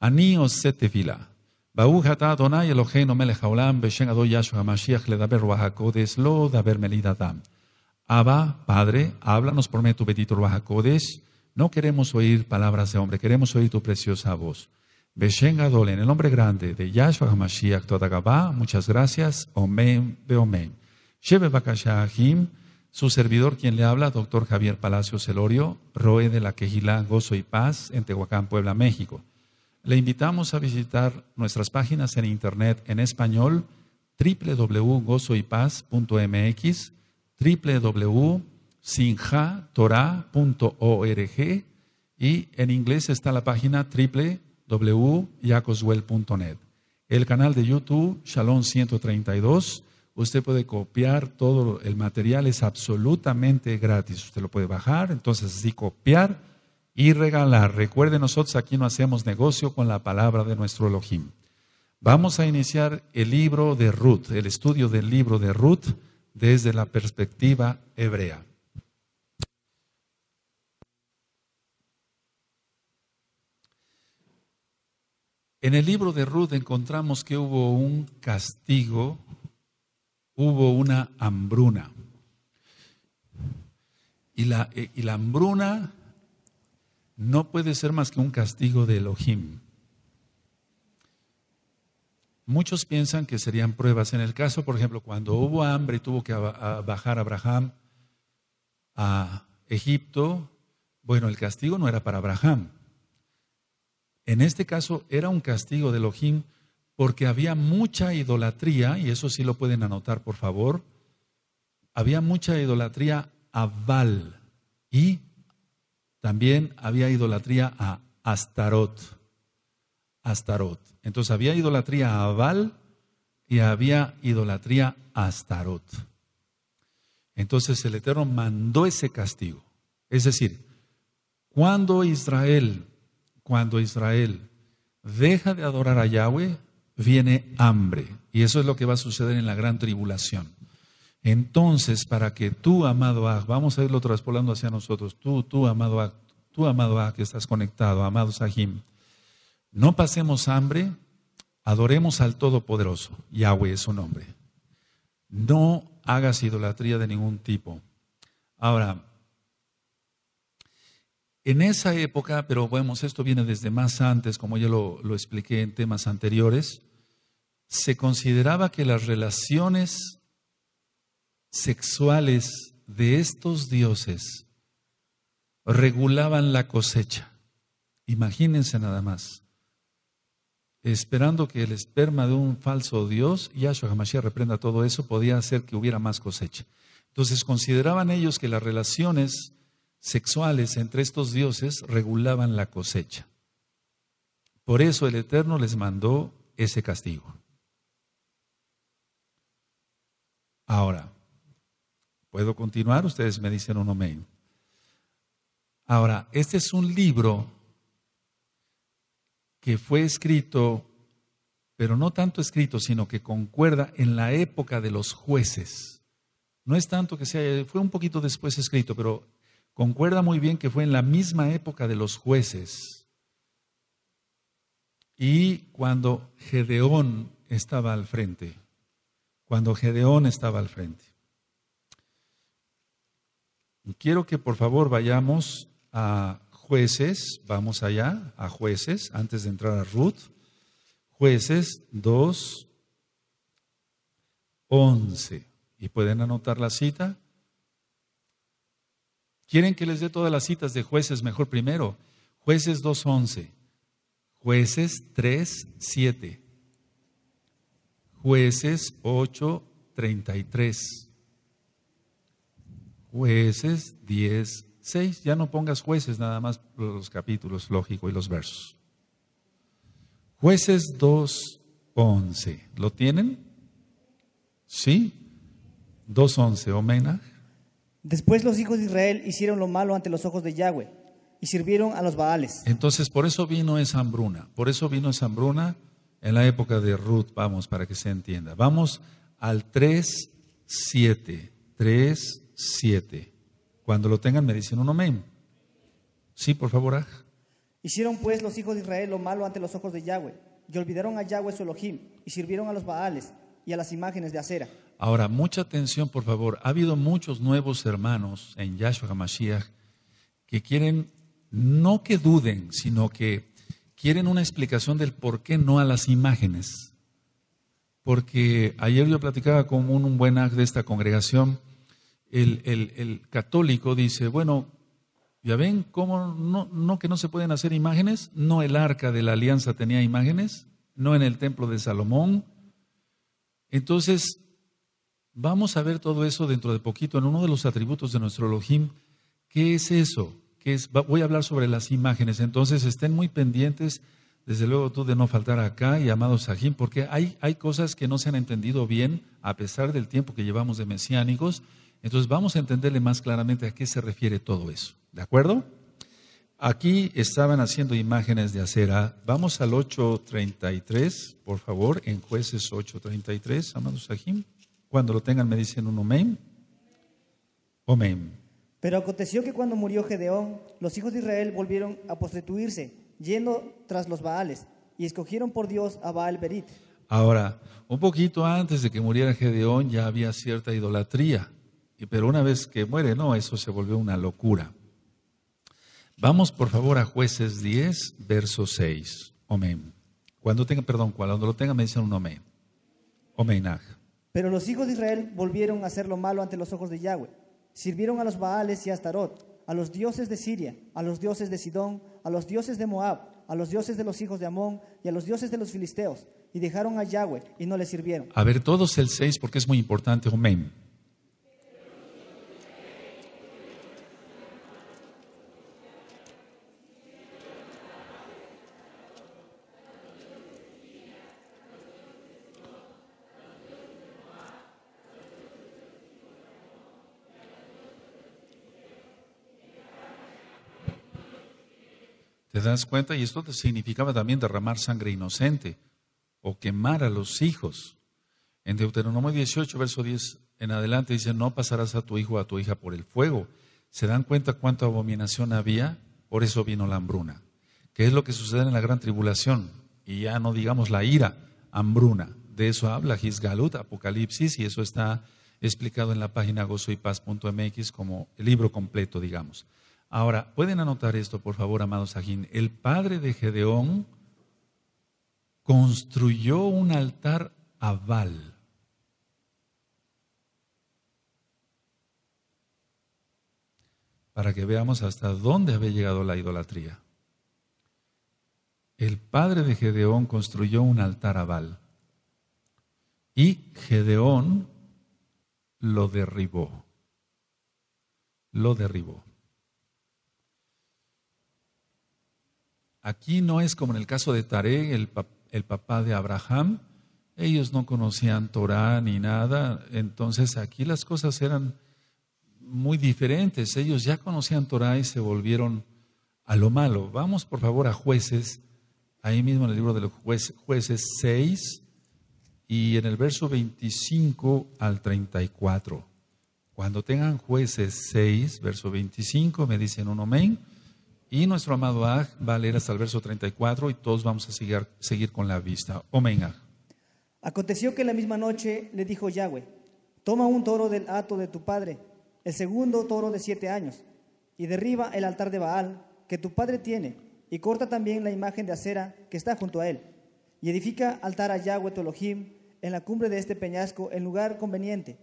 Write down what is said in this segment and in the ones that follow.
Ani oset tefila. Baruch ata Adonai Eloheinu melech haolam beshen ado Yahshua HaMashiach ledaber ruach hakodesh lo daber melidadam. Abba, Padre, háblanos por medio tu bendito. No queremos oír palabras de hombre, queremos oír tu preciosa voz. Beshen Gadol, en el nombre grande de Yahshua HaMashiach Todagabá, muchas gracias. Omen, Beomen. Shebe Bakashahim, su servidor quien le habla, doctor Javier Palacio Celorio, Roe de la Quejilá, Gozo y Paz, en Tehuacán, Puebla, México. Le invitamos a visitar nuestras páginas en internet en español www.gozoypaz.mx, www.sinjatorah.org y en inglés está la página www.yacoswell.net. El canal de YouTube Shalom 132, usted puede copiar todo el material, es absolutamente gratis. Usted lo puede bajar, entonces así copiar y regalar. Recuerde, nosotros aquí no hacemos negocio con la palabra de nuestro Elohim. Vamos a iniciar el libro de Ruth, el estudio del libro de Ruth desde la perspectiva hebrea. En el libro de Ruth encontramos que hubo un castigo, hubo una hambruna. Y la, y la hambruna no puede ser más que un castigo de Elohim. Muchos piensan que serían pruebas. En el caso, por ejemplo, cuando hubo hambre y tuvo que bajar Abraham a Egipto, bueno, el castigo no era para Abraham. En este caso era un castigo de Elohim porque había mucha idolatría, y eso sí lo pueden anotar, por favor. Había mucha idolatría a Baal y también había idolatría a Astarot. Astarot. Entonces había idolatría a Baal y había idolatría a Astarot. Entonces el Eterno mandó ese castigo. Es decir, cuando Israel, cuando Israel deja de adorar a Yahweh, viene hambre. Y eso es lo que va a suceder en la gran tribulación. Entonces, para que tú, amado Ag, vamos a irlo traspolando hacia nosotros, tú, tú, amado Ag, tú, amado Ag, que estás conectado, amado Sahim, no pasemos hambre, adoremos al Todopoderoso, Yahweh es su nombre. No hagas idolatría de ningún tipo. Ahora, en esa época, pero vemos, esto viene desde más antes, como ya lo, lo expliqué en temas anteriores, se consideraba que las relaciones sexuales de estos dioses regulaban la cosecha. Imagínense nada más. Esperando que el esperma de un falso dios, Yahshua HaMashiach reprenda todo eso, podía hacer que hubiera más cosecha. Entonces consideraban ellos que las relaciones sexuales entre estos dioses regulaban la cosecha. Por eso el Eterno les mandó ese castigo. Ahora, ¿Puedo continuar? Ustedes me dicen un amén. Ahora, este es un libro que fue escrito, pero no tanto escrito, sino que concuerda en la época de los jueces. No es tanto que sea, fue un poquito después escrito, pero concuerda muy bien que fue en la misma época de los jueces. Y cuando Gedeón estaba al frente, cuando Gedeón estaba al frente. Quiero que por favor vayamos a jueces, vamos allá, a jueces, antes de entrar a Ruth. Jueces 2, 11. ¿Y pueden anotar la cita? ¿Quieren que les dé todas las citas de jueces mejor primero? Jueces 2, 11. Jueces 3, 7. Jueces 8, 33. Jueces 10, 6. Ya no pongas jueces, nada más los capítulos, lógico, y los versos. Jueces 2, 11. ¿Lo tienen? Sí. 2, 11. Omena. Después los hijos de Israel hicieron lo malo ante los ojos de Yahweh y sirvieron a los Baales. Entonces, por eso vino esa hambruna. Por eso vino esa hambruna en la época de Ruth. Vamos, para que se entienda. Vamos al 3, 7. 3, 7. Cuando lo tengan me dicen un amén. Sí, por favor. Hicieron pues los hijos de Israel lo malo ante los ojos de Yahweh, y olvidaron a Yahweh su Elohim, y sirvieron a los Baales y a las imágenes de acera. Ahora, mucha atención, por favor. Ha habido muchos nuevos hermanos en Yahshua HaMashiach que quieren, no que duden, sino que quieren una explicación del por qué no a las imágenes. Porque ayer yo platicaba con un, un buen acto de esta congregación, el, el- el católico dice, bueno, ya ven cómo no, no que no se pueden hacer imágenes, no el arca de la alianza tenía imágenes, no en el templo de Salomón. Entonces, vamos a ver todo eso dentro de poquito en uno de los atributos de nuestro Elohim. ¿Qué es eso? ¿Qué es? Voy a hablar sobre las imágenes, entonces estén muy pendientes, desde luego tú de no faltar acá y amados Sahim, porque hay, hay cosas que no se han entendido bien a pesar del tiempo que llevamos de mesiánicos. Entonces vamos a entenderle más claramente a qué se refiere todo eso. ¿De acuerdo? Aquí estaban haciendo imágenes de acera. Vamos al 8.33, por favor, en jueces 8.33, amados Sahim. Cuando lo tengan me dicen un omen. Omen. Pero aconteció que cuando murió Gedeón, los hijos de Israel volvieron a prostituirse, yendo tras los Baales, y escogieron por Dios a Baal Berit. Ahora, un poquito antes de que muriera Gedeón ya había cierta idolatría, pero una vez que muere, no, eso se volvió una locura. Vamos por favor a jueces 10, verso 6. Omen. Cuando tenga, perdón, cuando lo tenga me dicen un omen. Omenaj. Pero los hijos de Israel volvieron a hacer lo malo ante los ojos de Yahweh. Sirvieron a los Baales y a Astarot, a los dioses de Siria, a los dioses de Sidón, a los dioses de Moab, a los dioses de los hijos de Amón y a los dioses de los filisteos, y dejaron a Yahweh y no le sirvieron. A ver, todos el 6 porque es muy importante, omen. ¿Te das cuenta? Y esto significaba también derramar sangre inocente o quemar a los hijos. En Deuteronomio 18, verso 10 en adelante dice, no pasarás a tu hijo o a tu hija por el fuego. ¿Se dan cuenta cuánta abominación había? Por eso vino la hambruna. ¿Qué es lo que sucede en la gran tribulación? Y ya no digamos la ira, hambruna. De eso habla Gisgalut, Apocalipsis, y eso está explicado en la página gozoypaz.mx como el libro completo, digamos. Ahora, pueden anotar esto, por favor, amados Sajín. El padre de Gedeón construyó un altar a Baal. Para que veamos hasta dónde había llegado la idolatría. El padre de Gedeón construyó un altar a Baal. Y Gedeón lo derribó. Lo derribó. Aquí no es como en el caso de Taré, el, el papá de Abraham. Ellos no conocían Torah ni nada. Entonces aquí las cosas eran muy diferentes. Ellos ya conocían Torah y se volvieron a lo malo. Vamos por favor a jueces, ahí mismo en el libro de los jueces, jueces 6 y en el verso 25 al 34. Cuando tengan jueces 6, verso 25, me dicen un amén. Y nuestro amado Aj va a leer hasta el verso 34 y todos vamos a seguir, seguir con la vista. Aj. Aconteció que la misma noche le dijo Yahweh, toma un toro del hato de tu padre, el segundo toro de siete años, y derriba el altar de Baal que tu padre tiene, y corta también la imagen de acera que está junto a él, y edifica altar a Yahweh tu Elohim en la cumbre de este peñasco en lugar conveniente,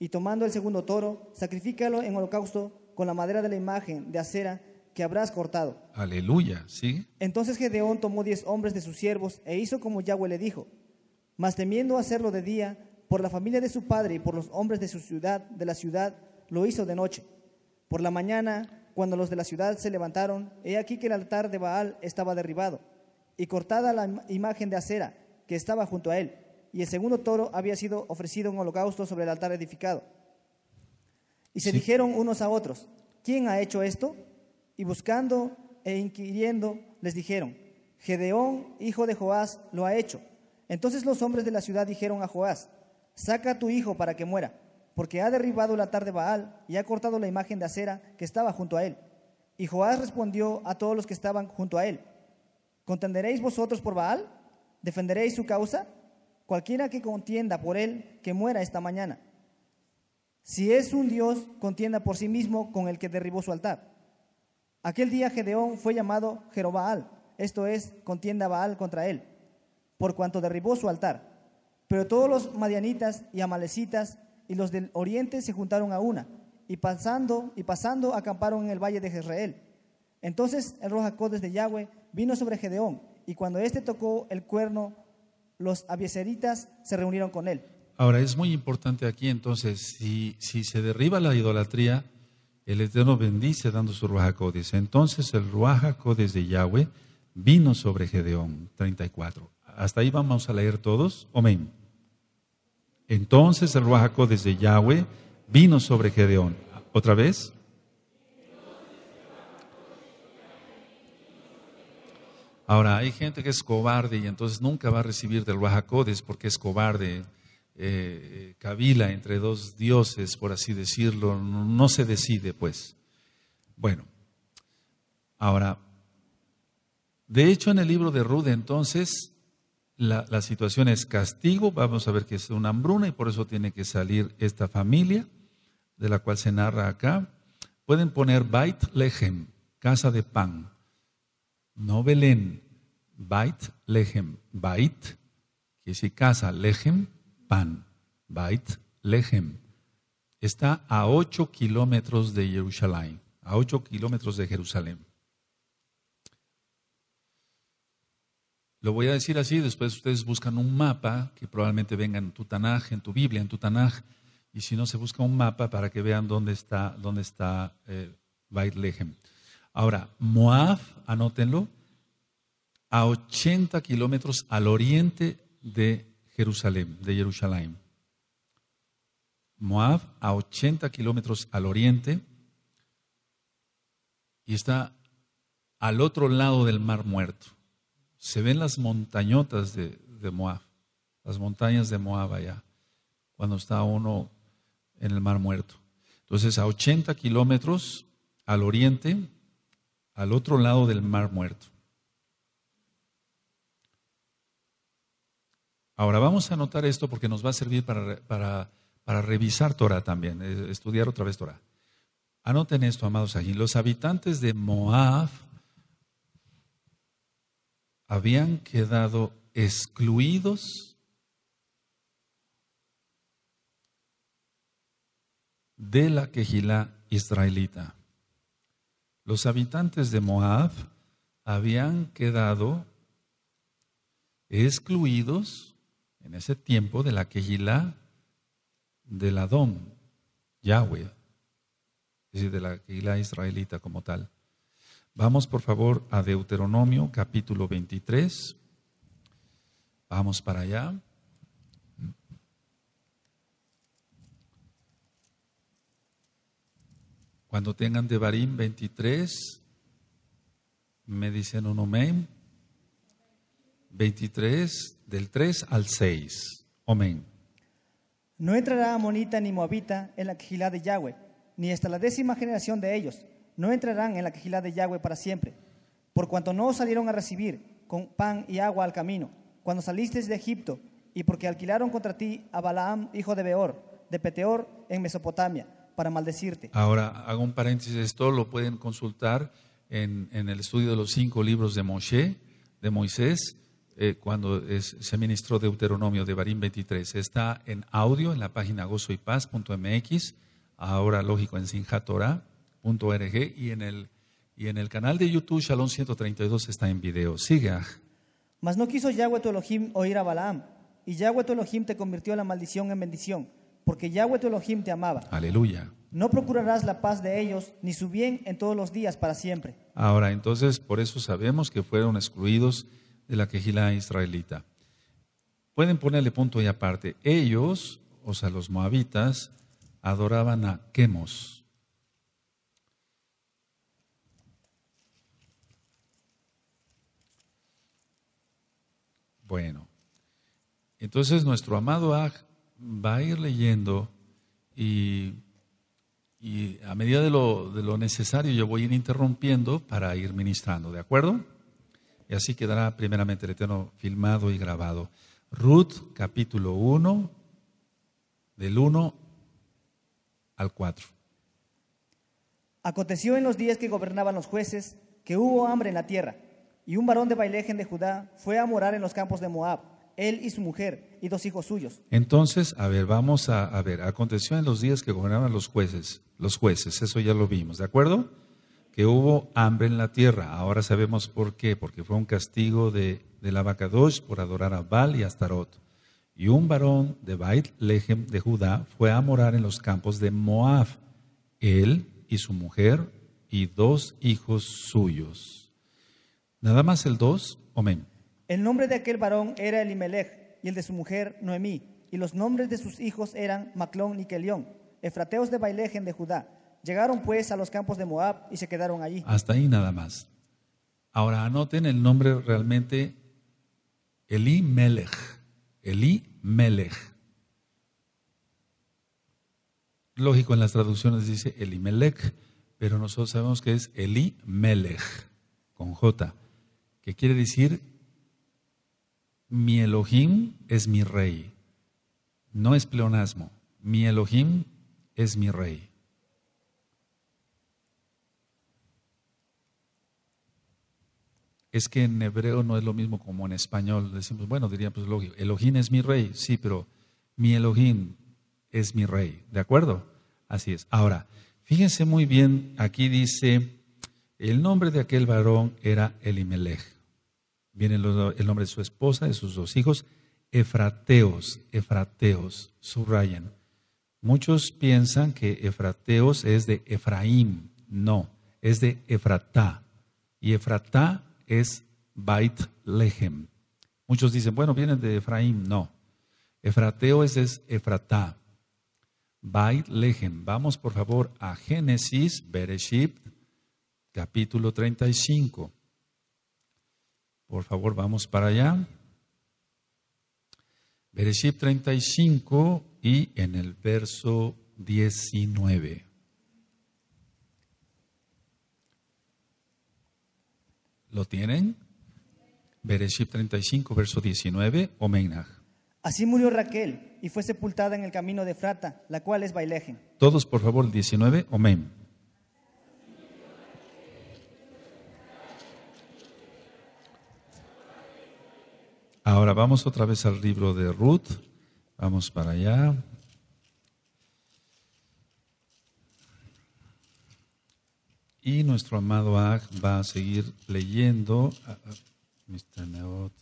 y tomando el segundo toro, sacrifícalo en holocausto con la madera de la imagen de acera que habrás cortado. Aleluya, ¿sí? Entonces Gedeón tomó diez hombres de sus siervos e hizo como Yahweh le dijo. Mas temiendo hacerlo de día, por la familia de su padre y por los hombres de su ciudad, de la ciudad, lo hizo de noche. Por la mañana, cuando los de la ciudad se levantaron, he aquí que el altar de Baal estaba derribado, y cortada la im- imagen de acera que estaba junto a él, y el segundo toro había sido ofrecido en holocausto sobre el altar edificado. Y se Sí. dijeron unos a otros, ¿quién ha hecho esto? Y buscando e inquiriendo, les dijeron, Gedeón, hijo de Joás, lo ha hecho. Entonces los hombres de la ciudad dijeron a Joás, saca a tu hijo para que muera, porque ha derribado el altar de Baal y ha cortado la imagen de acera que estaba junto a él. Y Joás respondió a todos los que estaban junto a él, ¿contenderéis vosotros por Baal? ¿Defenderéis su causa? Cualquiera que contienda por él, que muera esta mañana. Si es un Dios, contienda por sí mismo con el que derribó su altar. Aquel día Gedeón fue llamado Jerobaal, esto es, contienda Baal contra él, por cuanto derribó su altar. Pero todos los madianitas y amalecitas y los del oriente se juntaron a una, y pasando y pasando acamparon en el valle de Jezreel. Entonces el Rojacodes de Yahweh vino sobre Gedeón, y cuando éste tocó el cuerno, los abieseritas se reunieron con él. Ahora es muy importante aquí entonces, si, si se derriba la idolatría, el Eterno bendice dando su Ruajacodes. Entonces el Ruajacodes de Yahweh vino sobre Gedeón 34. Hasta ahí vamos a leer todos. Amén. Entonces el Ruajacodes de Yahweh vino sobre Gedeón. ¿Otra vez? Ahora, hay gente que es cobarde y entonces nunca va a recibir del Ruajacodes porque es cobarde eh, cavila entre dos dioses, por así decirlo, no, se decide, pues. Bueno, ahora, de hecho en el libro de Rude entonces la, la, situación es castigo, vamos a ver que es una hambruna y por eso tiene que salir esta familia de la cual se narra acá. Pueden poner Bait Lehem, casa de pan, no Belén, Bait Lehem, Bait, que es casa, Lehem, Bait Lehem, está a 8 kilómetros de Jerusalén, a 8 kilómetros de Jerusalén. Lo voy a decir así, después ustedes buscan un mapa que probablemente venga en tu Tanaj, en tu Biblia, en tu Tanaj, y si no se busca un mapa para que vean dónde está, dónde está eh, Bait Lehem. Ahora, Moab, anótenlo, a 80 kilómetros al oriente de Jerusalén, de Jerusalén. Moab a 80 kilómetros al oriente y está al otro lado del Mar Muerto. Se ven las montañotas de, de Moab, las montañas de Moab allá, cuando está uno en el Mar Muerto. Entonces, a 80 kilómetros al oriente, al otro lado del Mar Muerto. Ahora vamos a anotar esto porque nos va a servir para, para, revisar Torah también, eh, estudiar otra vez Torah. Anoten esto, amados aquí. Los habitantes de Moab habían quedado excluidos de la quejilá israelita. Los habitantes de Moab habían quedado excluidos en ese tiempo de la Kehilá del Adón, Yahweh, es decir, de la Kehilá israelita como tal. Vamos por favor a Deuteronomio capítulo 23. Vamos para allá. Cuando tengan Devarim 23, me dicen un amén. 23, del 3 al 6. Amén. No entrará amonita ni moabita en la quejilá de Yahweh, ni hasta la décima generación de ellos. No entrarán en la quejilá de Yahweh para siempre, por cuanto no salieron a recibir con pan y agua al camino, cuando saliste de Egipto, y porque alquilaron contra ti a Balaam, hijo de Beor, de Peteor, en Mesopotamia, para maldecirte. Ahora, hago un paréntesis, esto lo pueden consultar en, en el estudio de los cinco libros de Moshe, de Moisés, eh, cuando se ministró Deuteronomio de Barín 23. Está en audio en la página gozoypaz.mx, ahora lógico en sinjatora.org y en el y en el canal de YouTube Shalom 132 está en video. Sigue. Mas no quiso Yahweh tu Elohim oír a Balaam, y Yahweh tu Elohim te convirtió la maldición en bendición, porque Yahweh tu Elohim te amaba. Aleluya. No procurarás la paz de ellos, ni su bien en todos los días para siempre. Ahora, entonces, por eso sabemos que fueron excluidos de la quejila israelita. Pueden ponerle punto y aparte. Ellos, o sea, los moabitas, adoraban a Quemos. Bueno, entonces nuestro amado Ag va a ir leyendo y, y a medida de lo, de lo necesario yo voy a ir interrumpiendo para ir ministrando, ¿de acuerdo? Y así quedará primeramente el Eterno filmado y grabado. Ruth capítulo 1, del 1 al 4. Aconteció en los días que gobernaban los jueces que hubo hambre en la tierra, y un varón de Bailejen de Judá fue a morar en los campos de Moab, él y su mujer y dos hijos suyos. Entonces, a ver, vamos a, a ver, aconteció en los días que gobernaban los jueces, los jueces, eso ya lo vimos, ¿de acuerdo? Que hubo hambre en la tierra. Ahora sabemos por qué, porque fue un castigo de, de la Bacadosh por adorar a Baal y Astarot. Y un varón de Bait de Judá fue a morar en los campos de Moab, él y su mujer y dos hijos suyos. Nada más el dos, amén. El nombre de aquel varón era Elimelech y el de su mujer Noemí, y los nombres de sus hijos eran Maclón y Kelión, efrateos de Bailejen de Judá. Llegaron pues a los campos de Moab y se quedaron allí. Hasta ahí nada más. Ahora anoten el nombre realmente Elimelech. Elimelech. Lógico, en las traducciones dice Elimelech, pero nosotros sabemos que es Elimelech, con J, que quiere decir mi Elohim es mi rey. No es pleonasmo. Mi Elohim es mi rey. Es que en hebreo no es lo mismo como en español. Decimos, bueno, diríamos pues lógico, Elohim es mi rey, sí, pero mi Elohim es mi rey. ¿De acuerdo? Así es. Ahora, fíjense muy bien, aquí dice, el nombre de aquel varón era Elimelech. Viene el nombre de su esposa, de sus dos hijos, Efrateos, Efrateos, subrayan. Muchos piensan que Efrateos es de Efraín, no, es de Efratá. Y Efratá es Bait Lehem. Muchos dicen, bueno, viene de Efraín, no. Efrateo es, es Efratá. Bait Lehem. Vamos por favor a Génesis, Bereshit, capítulo 35. Por favor, vamos para allá. Bereshit 35 y en el verso 19. ¿Lo tienen? Bereshit 35, verso 19, Omenach. Así murió Raquel y fue sepultada en el camino de Frata, la cual es Bailejen. Todos, por favor, 19, Omen. Ahora vamos otra vez al libro de Ruth. Vamos para allá. Y nuestro amado Ag va a seguir leyendo. Mr. Neot.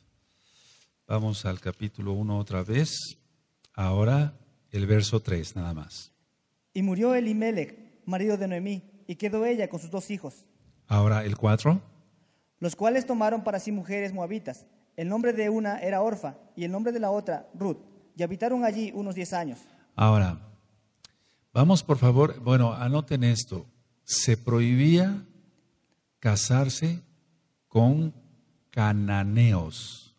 Vamos al capítulo 1 otra vez. Ahora el verso 3 nada más. Y murió Elimelech, marido de Noemí, y quedó ella con sus dos hijos, Ahora el 4. los cuales tomaron para sí mujeres moabitas. El nombre de una era Orfa y el nombre de la otra Ruth, y habitaron allí unos diez años. Ahora, vamos por favor, bueno, anoten esto. Se prohibía casarse con cananeos.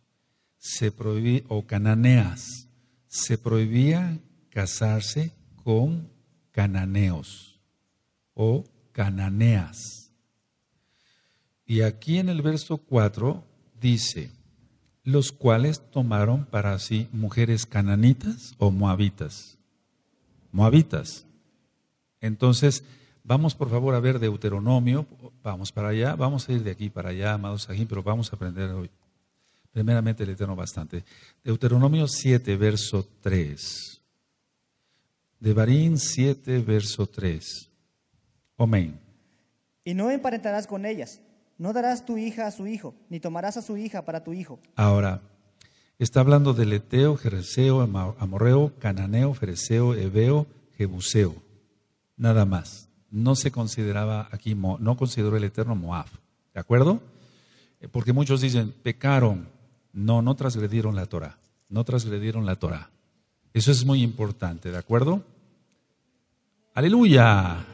Se prohibía, o cananeas. Se prohibía casarse con cananeos o cananeas. Y aquí en el verso 4 dice, los cuales tomaron para sí mujeres cananitas o moabitas. Moabitas. Entonces, vamos por favor a ver Deuteronomio, vamos para allá, vamos a ir de aquí para allá, amados aquí, pero vamos a aprender hoy. Primeramente el Eterno bastante. Deuteronomio 7, verso 3. Devarín 7, verso 3. Amén. Y no emparentarás con ellas, no darás tu hija a su hijo, ni tomarás a su hija para tu hijo. Ahora, está hablando del Eteo, Jereseo, Amorreo, Cananeo, Fereseo, Ebeo, Jebuseo. Nada más. No se consideraba aquí, no consideró el Eterno Moab. ¿De acuerdo? Eh, Porque muchos dicen, pecaron. No, no transgredieron la Torah. No transgredieron la Torah. Eso es muy importante, ¿de acuerdo? Aleluya.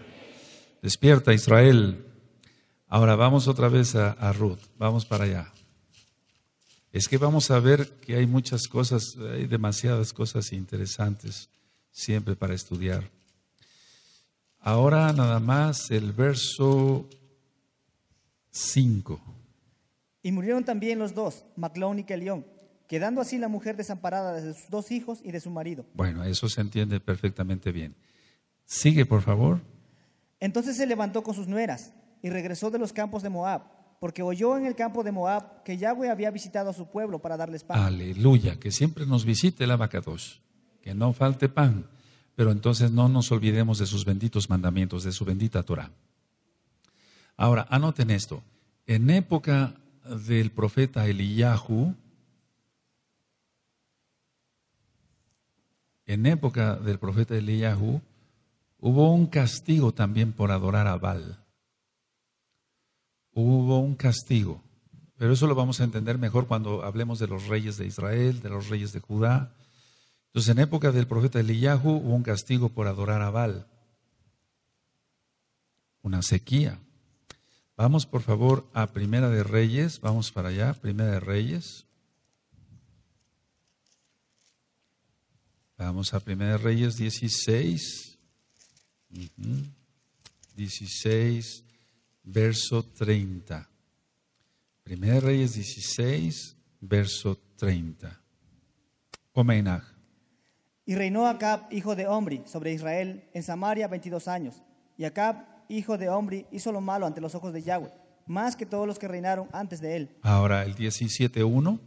Despierta Israel. Ahora vamos otra vez a, a Ruth. Vamos para allá. Es que vamos a ver que hay muchas cosas, hay demasiadas cosas interesantes siempre para estudiar. Ahora nada más el verso 5. Y murieron también los dos, Maclón y Kelión, quedando así la mujer desamparada de sus dos hijos y de su marido. Bueno, eso se entiende perfectamente bien. Sigue, por favor. Entonces se levantó con sus nueras y regresó de los campos de Moab, porque oyó en el campo de Moab que Yahweh había visitado a su pueblo para darles pan. Aleluya, que siempre nos visite el abacados, que no falte pan, pero entonces no nos olvidemos de sus benditos mandamientos, de su bendita Torah. Ahora, anoten esto. En época del profeta Eliyahu, en época del profeta Eliyahu, hubo un castigo también por adorar a Baal. Hubo un castigo, pero eso lo vamos a entender mejor cuando hablemos de los reyes de Israel, de los reyes de Judá. Entonces, en época del profeta Eliyahu hubo un castigo por adorar a Baal, una sequía. Vamos por favor a Primera de Reyes, vamos para allá, Primera de Reyes. Vamos a Primera de Reyes 16. 16, verso 30. Primera de Reyes 16, verso 30. Omenaj. Y reinó Acab, hijo de Omri, sobre Israel en Samaria 22 años. Y Acab hijo de Omri, hizo lo malo ante los ojos de Yahweh, más que todos los que reinaron antes de él. Ahora el 17.1.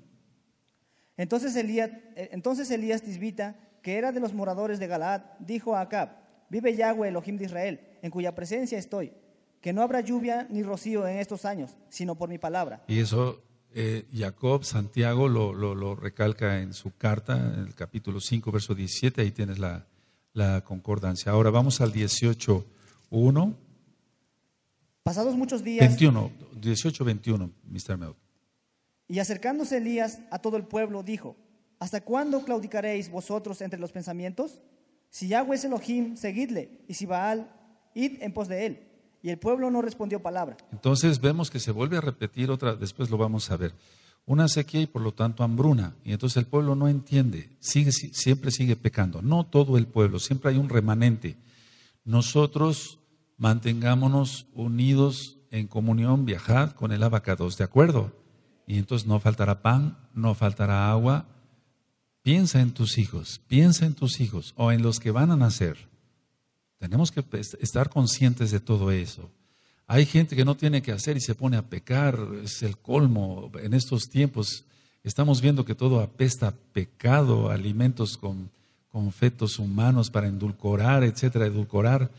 Entonces Elías, eh, entonces Elías Tisbita, que era de los moradores de Galaad, dijo a Acab, vive Yahweh Elohim de Israel, en cuya presencia estoy, que no habrá lluvia ni rocío en estos años, sino por mi palabra. Y eso eh, Jacob, Santiago lo, lo, recalca en su carta, en el capítulo 5, verso 17, ahí tienes la, la concordancia. Ahora vamos al 18.1. Pasados muchos días. 21, 18, 21, Mr. Mel. Y acercándose Elías a todo el pueblo, dijo: ¿Hasta cuándo claudicaréis vosotros entre los pensamientos? Si Yahweh es Elohim, seguidle, y si Baal, id en pos de él. Y el pueblo no respondió palabra. Entonces vemos que se vuelve a repetir otra, después lo vamos a ver. Una sequía y por lo tanto hambruna. Y entonces el pueblo no entiende, sigue, siempre sigue pecando. No todo el pueblo, siempre hay un remanente. Nosotros mantengámonos unidos en comunión, viajad con el abacados, ¿de acuerdo? Y entonces no faltará pan, no faltará agua. Piensa en tus hijos, piensa en tus hijos o en los que van a nacer. Tenemos que estar conscientes de todo eso. Hay gente que no tiene que hacer y se pone a pecar, es el colmo. En estos tiempos estamos viendo que todo apesta pecado, alimentos con, con fetos humanos para endulcorar, etcétera, edulcorar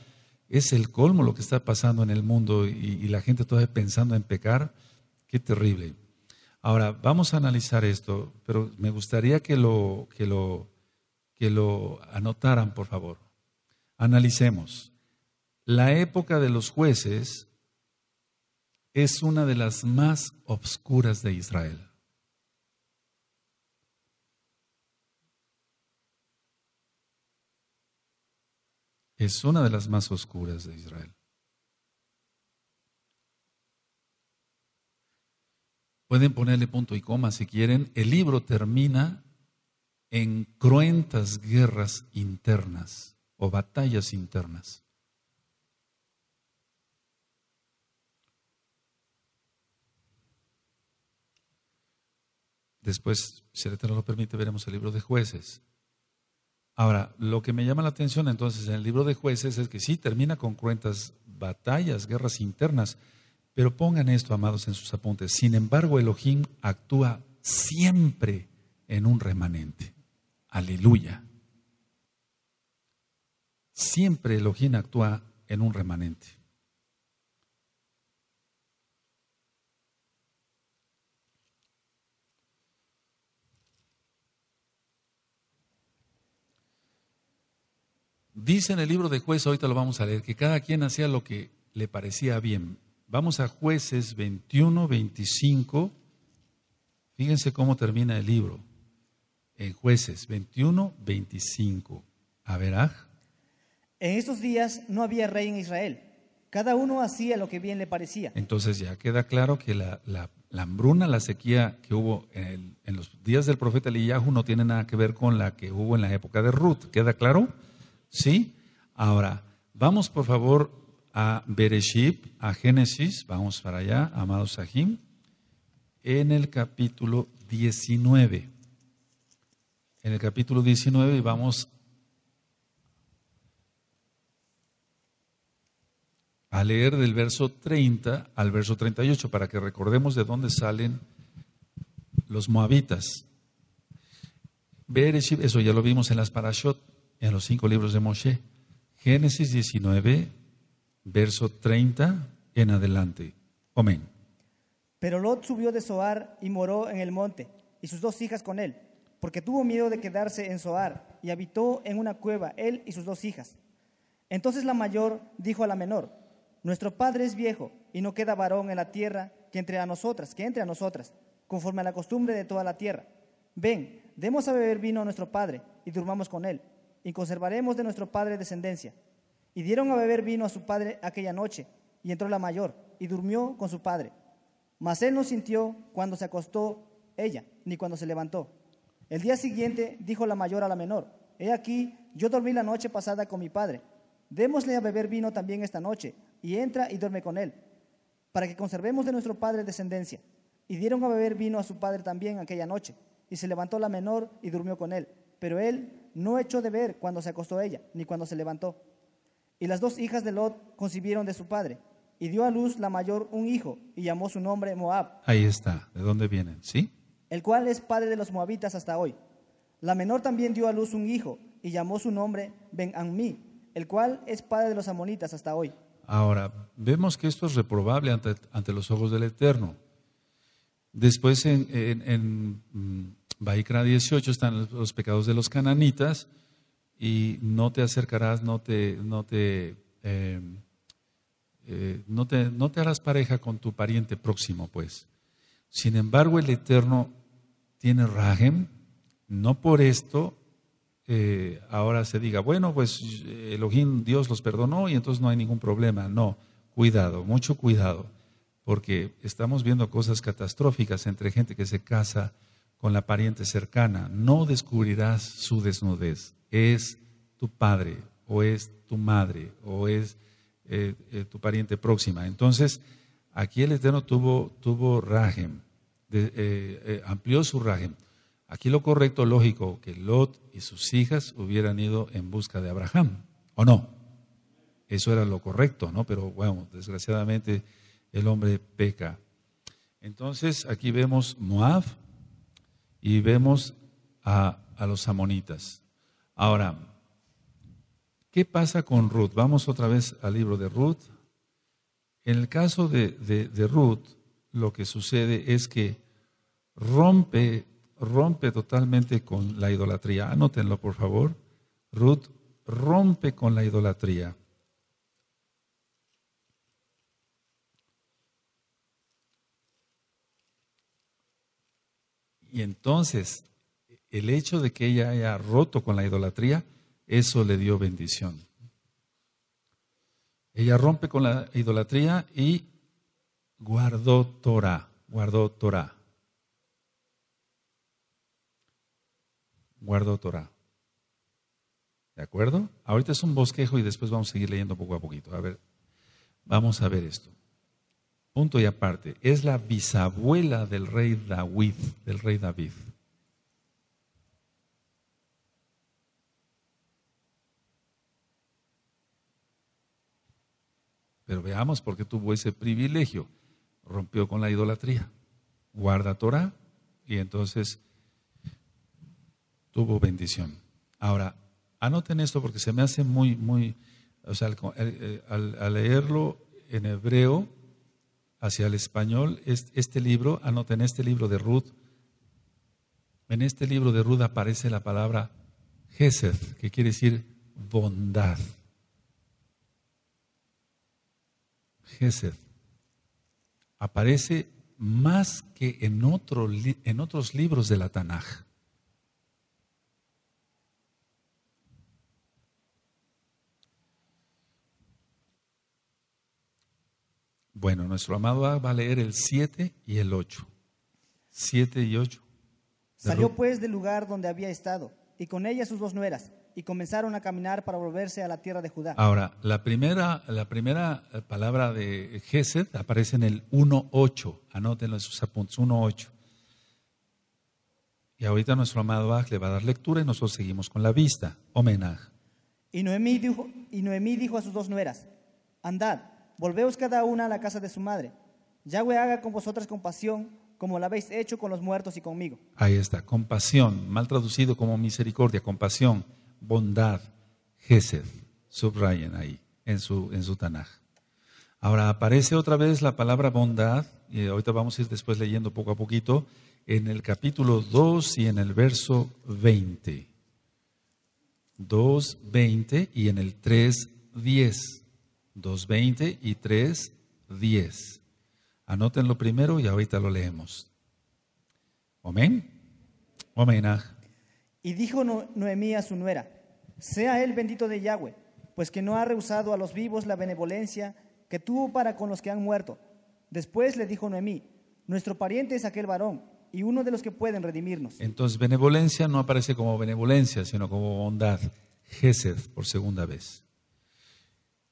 es el colmo lo que está pasando en el mundo y, la gente todavía pensando en pecar. Qué terrible. Ahora, vamos a analizar esto, pero me gustaría que lo, que lo, que lo anotaran, por favor. Analicemos. La época de los jueces es una de las más obscuras de Israel. es una de las más oscuras de Israel. Pueden ponerle punto y coma si quieren. El libro termina en cruentas guerras internas o batallas internas. Después, si el Eterno lo permite, veremos el libro de jueces. Ahora, lo que me llama la atención entonces en el libro de jueces es que sí termina con cruentas batallas, guerras internas, pero pongan esto, amados, en sus apuntes. Sin embargo, Elohim actúa siempre en un remanente. Aleluya. Siempre Elohim actúa en un remanente. Dice en el libro de jueces, ahorita lo vamos a leer, que cada quien hacía lo que le parecía bien. Vamos a jueces 21, 25. Fíjense cómo termina el libro. En jueces 21, 25. A En estos días no había rey en Israel. Cada uno hacía lo que bien le parecía. Entonces ya queda claro que la, hambruna, la sequía que hubo en, los días del profeta Eliyahu no tiene nada que ver con la que hubo en la época de Ruth. ¿Queda claro? ¿Sí? Ahora, Vamos por favor a Bereshit, a Génesis, vamos para allá, amados Sahim, en el capítulo 19. En el capítulo 19 vamos a leer del verso 30 al verso 38 para que recordemos de dónde salen los moabitas. Bereshit, eso ya lo vimos en las parashot, en los cinco libros de Moshe. Génesis 19, verso 30 en adelante. Amén. Pero Lot subió de Zoar y moró en el monte, y sus dos hijas con él, porque tuvo miedo de quedarse en Zoar, y habitó en una cueva él y sus dos hijas. Entonces la mayor dijo a la menor, Nuestro padre es viejo, y no queda varón en la tierra que entre a nosotras, que entre a nosotras, conforme a la costumbre de toda la tierra. Ven, demos a beber vino a nuestro padre, y durmamos con él, y conservaremos de nuestro padre descendencia. Y dieron a beber vino a su padre aquella noche, y entró la mayor, y durmió con su padre. Mas él no sintió cuando se acostó ella, ni cuando se levantó. El día siguiente dijo la mayor a la menor, He aquí, yo dormí la noche pasada con mi padre. Démosle a beber vino también esta noche, y entra y duerme con él, para que conservemos de nuestro padre descendencia. Y dieron a beber vino a su padre también aquella noche, y se levantó la menor y durmió con él. Pero él no echó de ver cuando se acostó ella, ni cuando se levantó. Y las dos hijas de Lot concibieron de su padre, y dio a luz la mayor un hijo, y llamó su nombre Moab. Ahí está, ¿de dónde vienen? ¿Sí? El cual es padre de los moabitas hasta hoy. La menor también dio a luz un hijo, y llamó su nombre Ben-Ammi, el cual es padre de los amonitas hasta hoy. Ahora, vemos que esto es reprobable ante, los ojos del Eterno. Después en, en, mm, Baikra 18 están los pecados de los cananitas y no te acercarás, no te, no te, eh, eh, no te, no te harás pareja con tu pariente próximo, pues. Sin embargo, el Eterno tiene rajem, no por esto eh, ahora se diga, bueno, pues Elohim, Dios los perdonó y entonces no hay ningún problema. No, cuidado, mucho cuidado, porque estamos viendo cosas catastróficas entre gente que se casa con la pariente cercana, no descubrirás su desnudez. Es tu padre o es tu madre o es eh, eh, tu pariente próxima. Entonces, aquí el Eterno tuvo, tuvo rajem, amplió su rajem. Aquí lo correcto, lógico, que Lot y sus hijas hubieran ido en busca de Abraham, ¿o no? Eso era lo correcto, ¿no? Pero bueno, desgraciadamente el hombre peca. Entonces, aquí vemos Moab, y vemos a, los amonitas. Ahora, ¿qué pasa con Ruth? Vamos otra vez al libro de Ruth. En el caso de, de, Ruth, lo que sucede es que rompe, rompe totalmente con la idolatría. Anótenlo, por favor. Ruth rompe con la idolatría. Y entonces, el hecho de que ella haya roto con la idolatría, eso le dio bendición. Ella rompe con la idolatría y guardó Torah, guardó Torah. Guardó Torah. ¿De acuerdo? Ahorita es un bosquejo y después vamos a seguir leyendo poco a poquito. A ver, vamos a ver esto punto y aparte, es la bisabuela del rey David, del rey David. Pero veamos por qué tuvo ese privilegio. Rompió con la idolatría, guarda Torah y entonces tuvo bendición. Ahora, anoten esto porque se me hace muy, muy, o sea, al, leerlo en hebreo, hacia el español, este libro, anoten este libro de Ruth, en este libro de Ruth aparece la palabra Gesed, que quiere decir bondad. Gesed. Aparece más que en, otro, en otros libros de la Tanaj. Bueno, nuestro amado va a leer el 7 y el 8. 7 y 8. Salió pues del lugar donde había estado, y con ella sus dos nueras, y comenzaron a caminar para volverse a la tierra de Judá. Ahora, la primera, la primera eh, palabra de Gesed aparece en el 1.8. Anótenlo en sus apuntes, 1.8. Y ahorita nuestro amado Bach le va a dar lectura y nosotros seguimos con la vista. Homenaje. Y Noemí dijo, y Noemí dijo a sus dos nueras, andad, volveos cada una a la casa de su madre. Yahweh haga con vosotras compasión, como la habéis hecho con los muertos y conmigo. Ahí está, compasión, mal traducido como misericordia, compasión, bondad, Gesed. Subrayen ahí, en su, en su Tanaj. Ahora aparece otra vez la palabra bondad, y ahorita vamos a ir después leyendo poco a poquito, en el capítulo 2 y en el verso 20. 2.20 y en el 3.10. 2.20 y 3.10. Anótenlo primero y ahorita lo leemos. Amén. Amén. Y dijo No- Noemí a su nuera, sea él bendito de Yahweh, pues que no ha rehusado a los vivos la benevolencia que tuvo para con los que han muerto. Después le dijo Noemí, nuestro pariente es aquel varón, y uno de los que pueden redimirnos. Entonces, benevolencia no aparece como benevolencia, sino como bondad. Gesed, por segunda vez.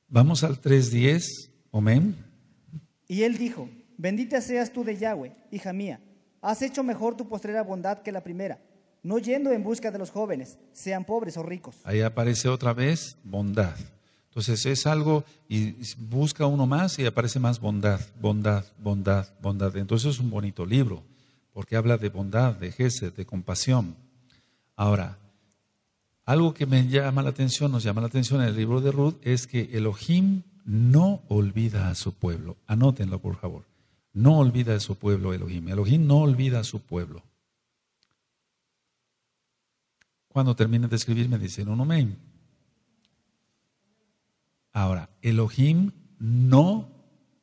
Vamos al 3.10. Amén. Y él dijo, bendita seas tú de Yahweh, hija mía, has hecho mejor tu postrera bondad que la primera, no yendo en busca de los jóvenes, sean pobres o ricos. Ahí aparece otra vez bondad. Entonces es algo y busca uno más y aparece más bondad, bondad, bondad, bondad. Entonces es un bonito libro porque habla de bondad, de gesed, de compasión. Ahora, algo que me llama la atención, nos llama la atención en el libro de Ruth es que Elohim no olvida a su pueblo. Anótenlo, por favor. No olvida a su pueblo Elohim. Elohim no olvida a su pueblo. Cuando terminen de escribir me dicen un amén. Ahora, Elohim no,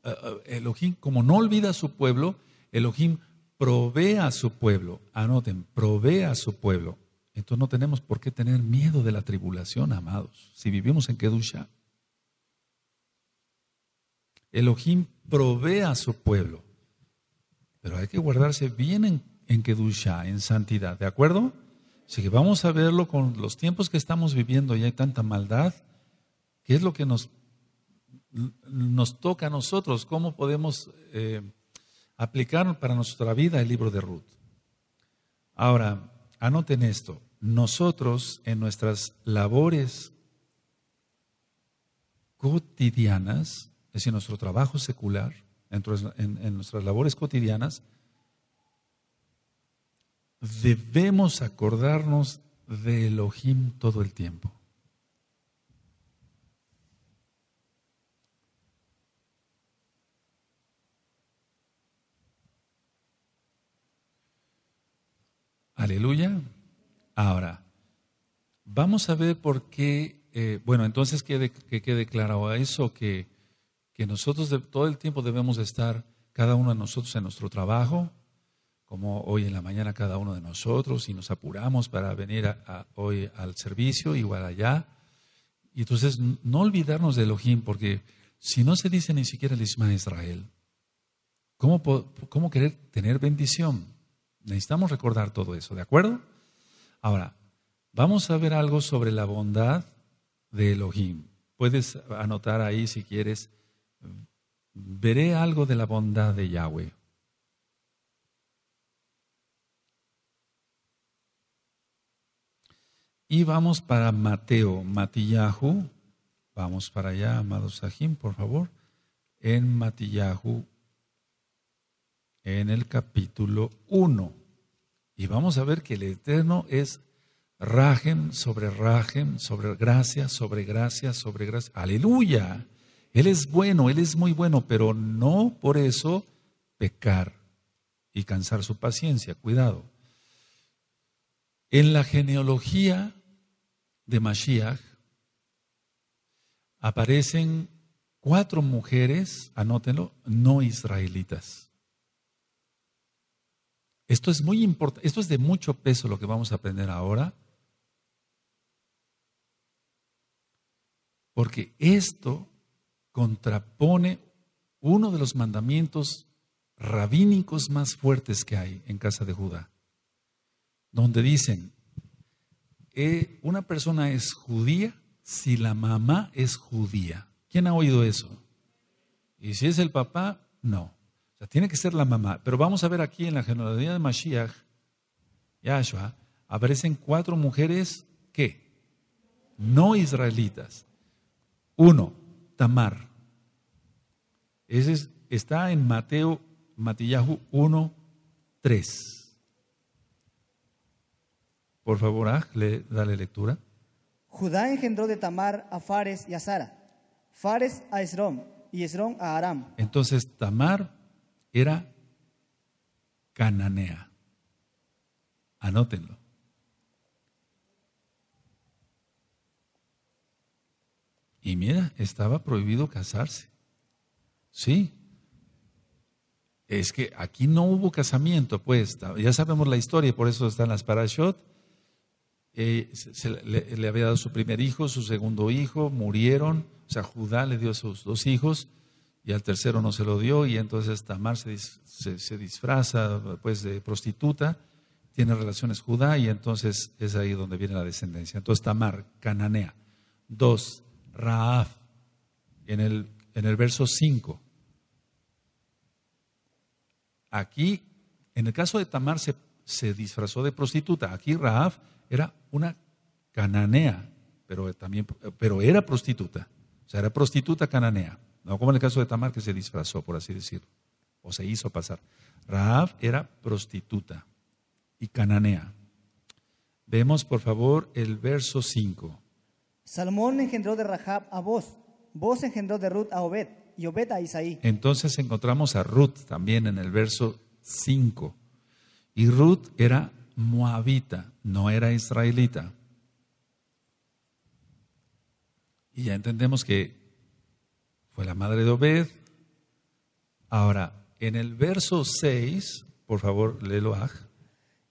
eh, eh, Elohim, como no olvida a su pueblo, Elohim provee a su pueblo. Anoten, provee a su pueblo. Entonces no tenemos por qué tener miedo de la tribulación, amados, si vivimos en Kedusha. Elohim provee a su pueblo. Pero hay que guardarse bien en, en Kedusha, en santidad, ¿de acuerdo? Así que vamos a verlo con los tiempos que estamos viviendo y hay tanta maldad. ¿Qué es lo que nos, nos toca a nosotros? ¿Cómo podemos eh, aplicar para nuestra vida el libro de Ruth? Ahora, anoten esto. Nosotros en nuestras labores cotidianas, es decir, nuestro trabajo secular, en, nuestras labores cotidianas, debemos acordarnos de Elohim todo el tiempo. Aleluya. Ahora, vamos a ver por qué, eh, bueno, entonces quede, que quede claro a eso, que, que nosotros todo el tiempo debemos de estar, cada uno de nosotros en nuestro trabajo, como hoy en la mañana cada uno de nosotros, y nos apuramos para venir a, hoy al servicio, igual allá. Y entonces no olvidarnos de Elohim, porque si no se dice ni siquiera el Isma Israel, ¿cómo, ¿cómo querer tener bendición? Necesitamos recordar todo eso, ¿de acuerdo? Ahora, vamos a ver algo sobre la bondad de Elohim. Puedes anotar ahí si quieres. Veré algo de la bondad de Yahweh. Y vamos para Mateo, Matillahu. Vamos para allá, amados Sahim, por favor. En Matillahu, en el capítulo 1. Y vamos a ver que el Eterno es Rajem sobre Rajem, sobre gracia, sobre gracia, sobre gracia. Aleluya. Él es bueno, Él es muy bueno, pero no por eso pecar y cansar su paciencia. Cuidado. En la genealogía de Mashiach aparecen cuatro mujeres, anótenlo, no israelitas. Esto es muy importante, esto es de mucho peso lo que vamos a aprender ahora, porque esto contrapone uno de los mandamientos rabínicos más fuertes que hay en casa de Judá donde dicen, eh, una persona es judía si la mamá es judía. ¿Quién ha oído eso? Y si es el papá, no. O sea, tiene que ser la mamá. Pero vamos a ver aquí en la genealogía de Mashiach, Yahshua, aparecen cuatro mujeres, ¿qué? No israelitas. Uno, Tamar. Ese está en Mateo, Matillahu 1, 3. Por favor, ah, le, dale lectura. Judá engendró de Tamar a Fares y a Sara, Fares a Esrom y Esrom a Aram. Entonces Tamar era cananea. Anótenlo. Y mira, estaba prohibido casarse. Sí. Es que aquí no hubo casamiento, pues. Ya sabemos la historia, por eso están las parashot. Eh, le, había dado su primer hijo, su segundo hijo, murieron. O sea, Judá le dio sus dos hijos y al tercero no se lo dio. Y entonces Tamar se, se disfraza pues, de prostituta, tiene relaciones Judá y entonces es ahí donde viene la descendencia. Entonces Tamar, cananea. Dos, Raaf, en el, en el verso 5. Aquí, en el caso de Tamar, se, se disfrazó de prostituta. Aquí Raaf era una cananea, pero, también, pero era prostituta. O sea, era prostituta cananea. No como en el caso de Tamar, que se disfrazó, por así decirlo, o se hizo pasar. Raaf era prostituta y cananea. Vemos, por favor, el verso 5. Salmón engendró de Rahab a Boz, Boz engendró de Ruth a Obed, y Obed a Isaí. Entonces encontramos a Ruth también en el verso 5. Y Ruth era moabita, no era israelita. Y ya entendemos que fue la madre de Obed. Ahora, en el verso 6, por favor, léelo.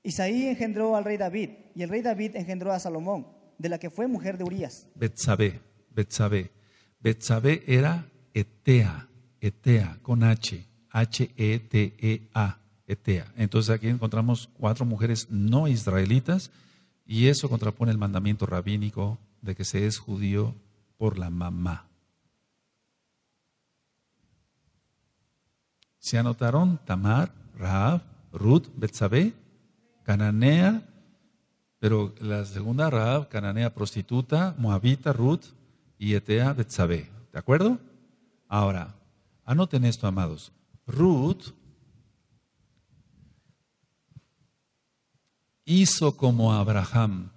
Isaí engendró al rey David, y el rey David engendró a Salomón de la que fue mujer de Urias. Betsabé, Betsabé. Betsabé era Etea, Etea, con H, H-E-T-E-A, Etea. Entonces aquí encontramos cuatro mujeres no israelitas y eso contrapone el mandamiento rabínico de que se es judío por la mamá. ¿Se anotaron Tamar, Raab, Ruth, Betsabé, Cananea, pero la segunda Raab, cananea prostituta, moabita, Ruth y Etea, Betsabé. ¿De acuerdo? Ahora, anoten esto, amados. Ruth hizo como Abraham.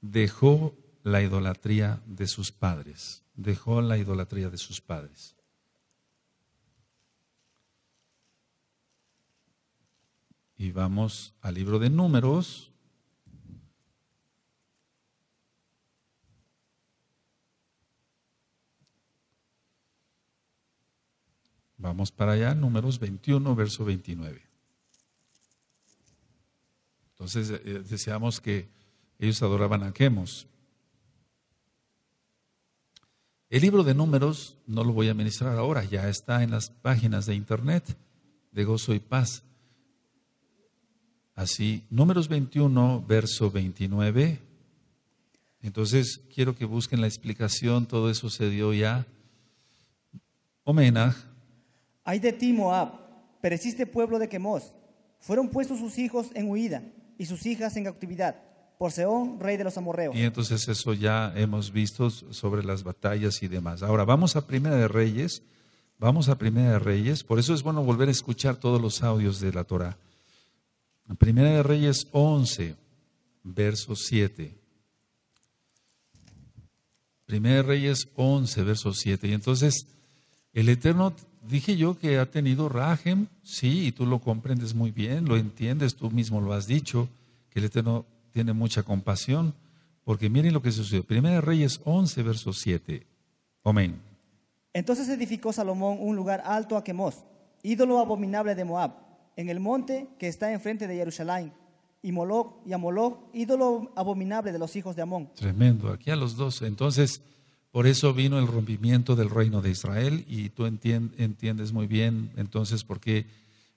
Dejó la idolatría de sus padres. Dejó la idolatría de sus padres. Y vamos al libro de números. Vamos para allá, números 21, verso 29. Entonces eh, deseamos que ellos adoraban a Quemos. El libro de números no lo voy a ministrar ahora, ya está en las páginas de internet de Gozo y Paz. Así, números 21, verso 29. Entonces, quiero que busquen la explicación, todo eso se dio ya. Omenaj. Hay de ti, Moab, pereciste pueblo de Quemos. Fueron puestos sus hijos en huida y sus hijas en cautividad por Seón, rey de los amorreos. Y entonces eso ya hemos visto sobre las batallas y demás. Ahora vamos a Primera de Reyes, vamos a Primera de Reyes, por eso es bueno volver a escuchar todos los audios de la Torah. Primera de Reyes 11, verso 7. Primera de Reyes 11, verso 7. Y entonces, el Eterno, dije yo que ha tenido Rajem, sí, y tú lo comprendes muy bien, lo entiendes, tú mismo lo has dicho, que el Eterno tiene mucha compasión, porque miren lo que sucedió. Primera Reyes 11, verso 7. Amén. Entonces edificó Salomón un lugar alto a Quemos, ídolo abominable de Moab en el monte que está enfrente de Jerusalén, y Moloch y Amoloch, ídolo abominable de los hijos de Amón. Tremendo, aquí a los dos. Entonces, por eso vino el rompimiento del reino de Israel y tú entiendes muy bien entonces por qué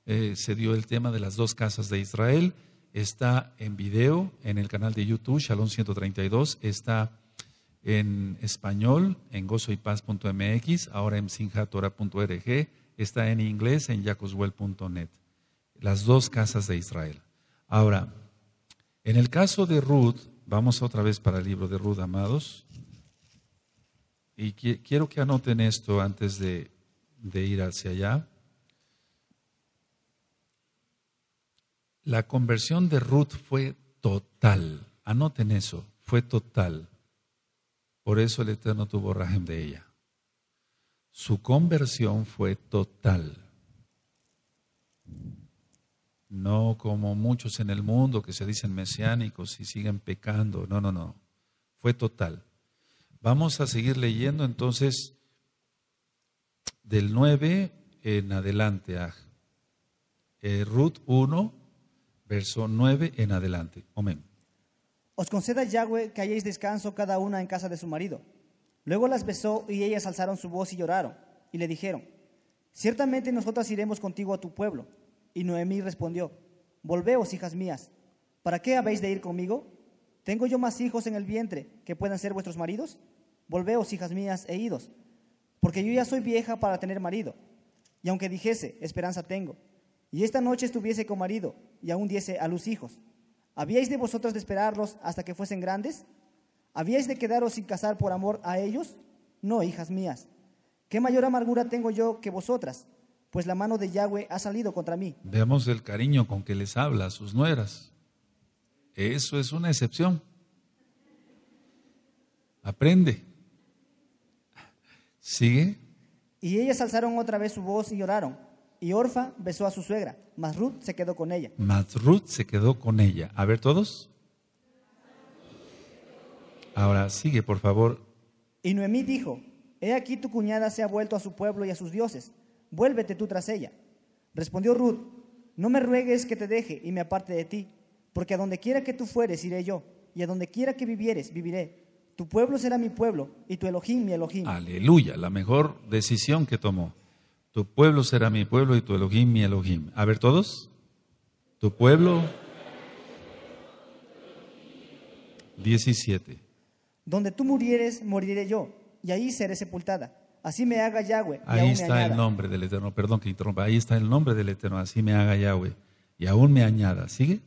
eh, se dio el tema de las dos casas de Israel. Está en video en el canal de YouTube, Shalom 132, está en español en gozoypaz.mx, ahora en sinjatora.org, está en inglés en jacoswell.net. Las dos casas de Israel. Ahora, en el caso de Ruth, vamos otra vez para el libro de Ruth, amados, y quiero que anoten esto antes de, de ir hacia allá. La conversión de Ruth fue total. Anoten eso, fue total. Por eso el Eterno tuvo rajem de ella. Su conversión fue total. No como muchos en el mundo que se dicen mesiánicos y siguen pecando. No, no, no. Fue total. Vamos a seguir leyendo entonces del 9 en adelante. Eh, Ruth 1, verso 9 en adelante. Amén. Os conceda Yahweh que hayáis descanso cada una en casa de su marido. Luego las besó y ellas alzaron su voz y lloraron. Y le dijeron, ciertamente nosotras iremos contigo a tu pueblo. Y Noemí respondió, volveos, hijas mías. ¿Para qué habéis de ir conmigo? ¿Tengo yo más hijos en el vientre que puedan ser vuestros maridos? Volveos, hijas mías, e idos. Porque yo ya soy vieja para tener marido. Y aunque dijese, esperanza tengo, y esta noche estuviese con marido, y aún diese a luz hijos, ¿Habíais de vosotros de esperarlos hasta que fuesen grandes? ¿Habíais de quedaros sin casar por amor a ellos? No, hijas mías. ¿Qué mayor amargura tengo yo que vosotras? Pues la mano de Yahweh ha salido contra mí. Veamos el cariño con que les habla a sus nueras. Eso es una excepción. Aprende. Sigue. Y ellas alzaron otra vez su voz y lloraron. Y Orfa besó a su suegra, mas Ruth se quedó con ella. Mas Ruth se quedó con ella. A ver todos. Ahora sigue, por favor. Y Noemí dijo, He aquí tu cuñada se ha vuelto a su pueblo y a sus dioses. Vuélvete tú tras ella. Respondió Ruth, No me ruegues que te deje y me aparte de ti, porque a donde quiera que tú fueres iré yo, y a donde quiera que vivieres viviré. Tu pueblo será mi pueblo y tu Elohim mi Elohim. Aleluya, la mejor decisión que tomó. Tu pueblo será mi pueblo y tu Elohim mi Elohim. A ver todos. Tu pueblo. 17. Donde tú murieres, moriré yo, y ahí seré sepultada. Así me haga Yahweh. Y ahí está el nombre del Eterno. Perdón que interrumpa. Ahí está el nombre del Eterno. Así me haga Yahweh. Y aún me añada. ¿Sigue?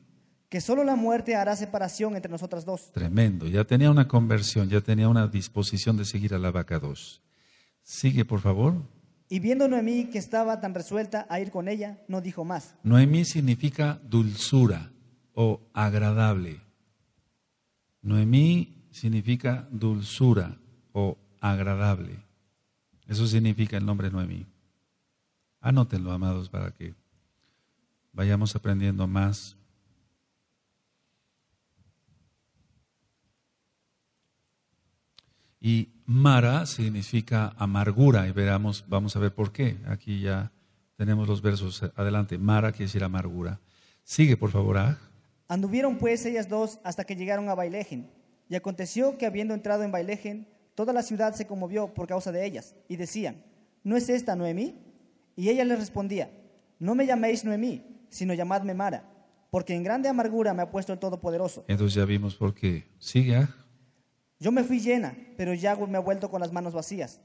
Que solo la muerte hará separación entre nosotras dos. Tremendo. Ya tenía una conversión, ya tenía una disposición de seguir a la vaca dos. Sigue, por favor. Y viendo Noemí que estaba tan resuelta a ir con ella, no dijo más. Noemí significa dulzura o agradable. Noemí significa dulzura o agradable. Eso significa el nombre Noemí. Anótenlo, amados, para que vayamos aprendiendo más. Y Mara significa amargura y veramos, vamos a ver por qué. Aquí ya tenemos los versos adelante. Mara quiere decir amargura. Sigue, por favor. Ah. Anduvieron pues ellas dos hasta que llegaron a Bailejen. Y aconteció que habiendo entrado en Bailejen, toda la ciudad se conmovió por causa de ellas. Y decían, ¿no es esta Noemí? Y ella les respondía, no me llaméis Noemí, sino llamadme Mara, porque en grande amargura me ha puesto el Todopoderoso. Entonces ya vimos por qué. Sigue. Ah. Yo me fui llena, pero Yahweh me ha vuelto con las manos vacías.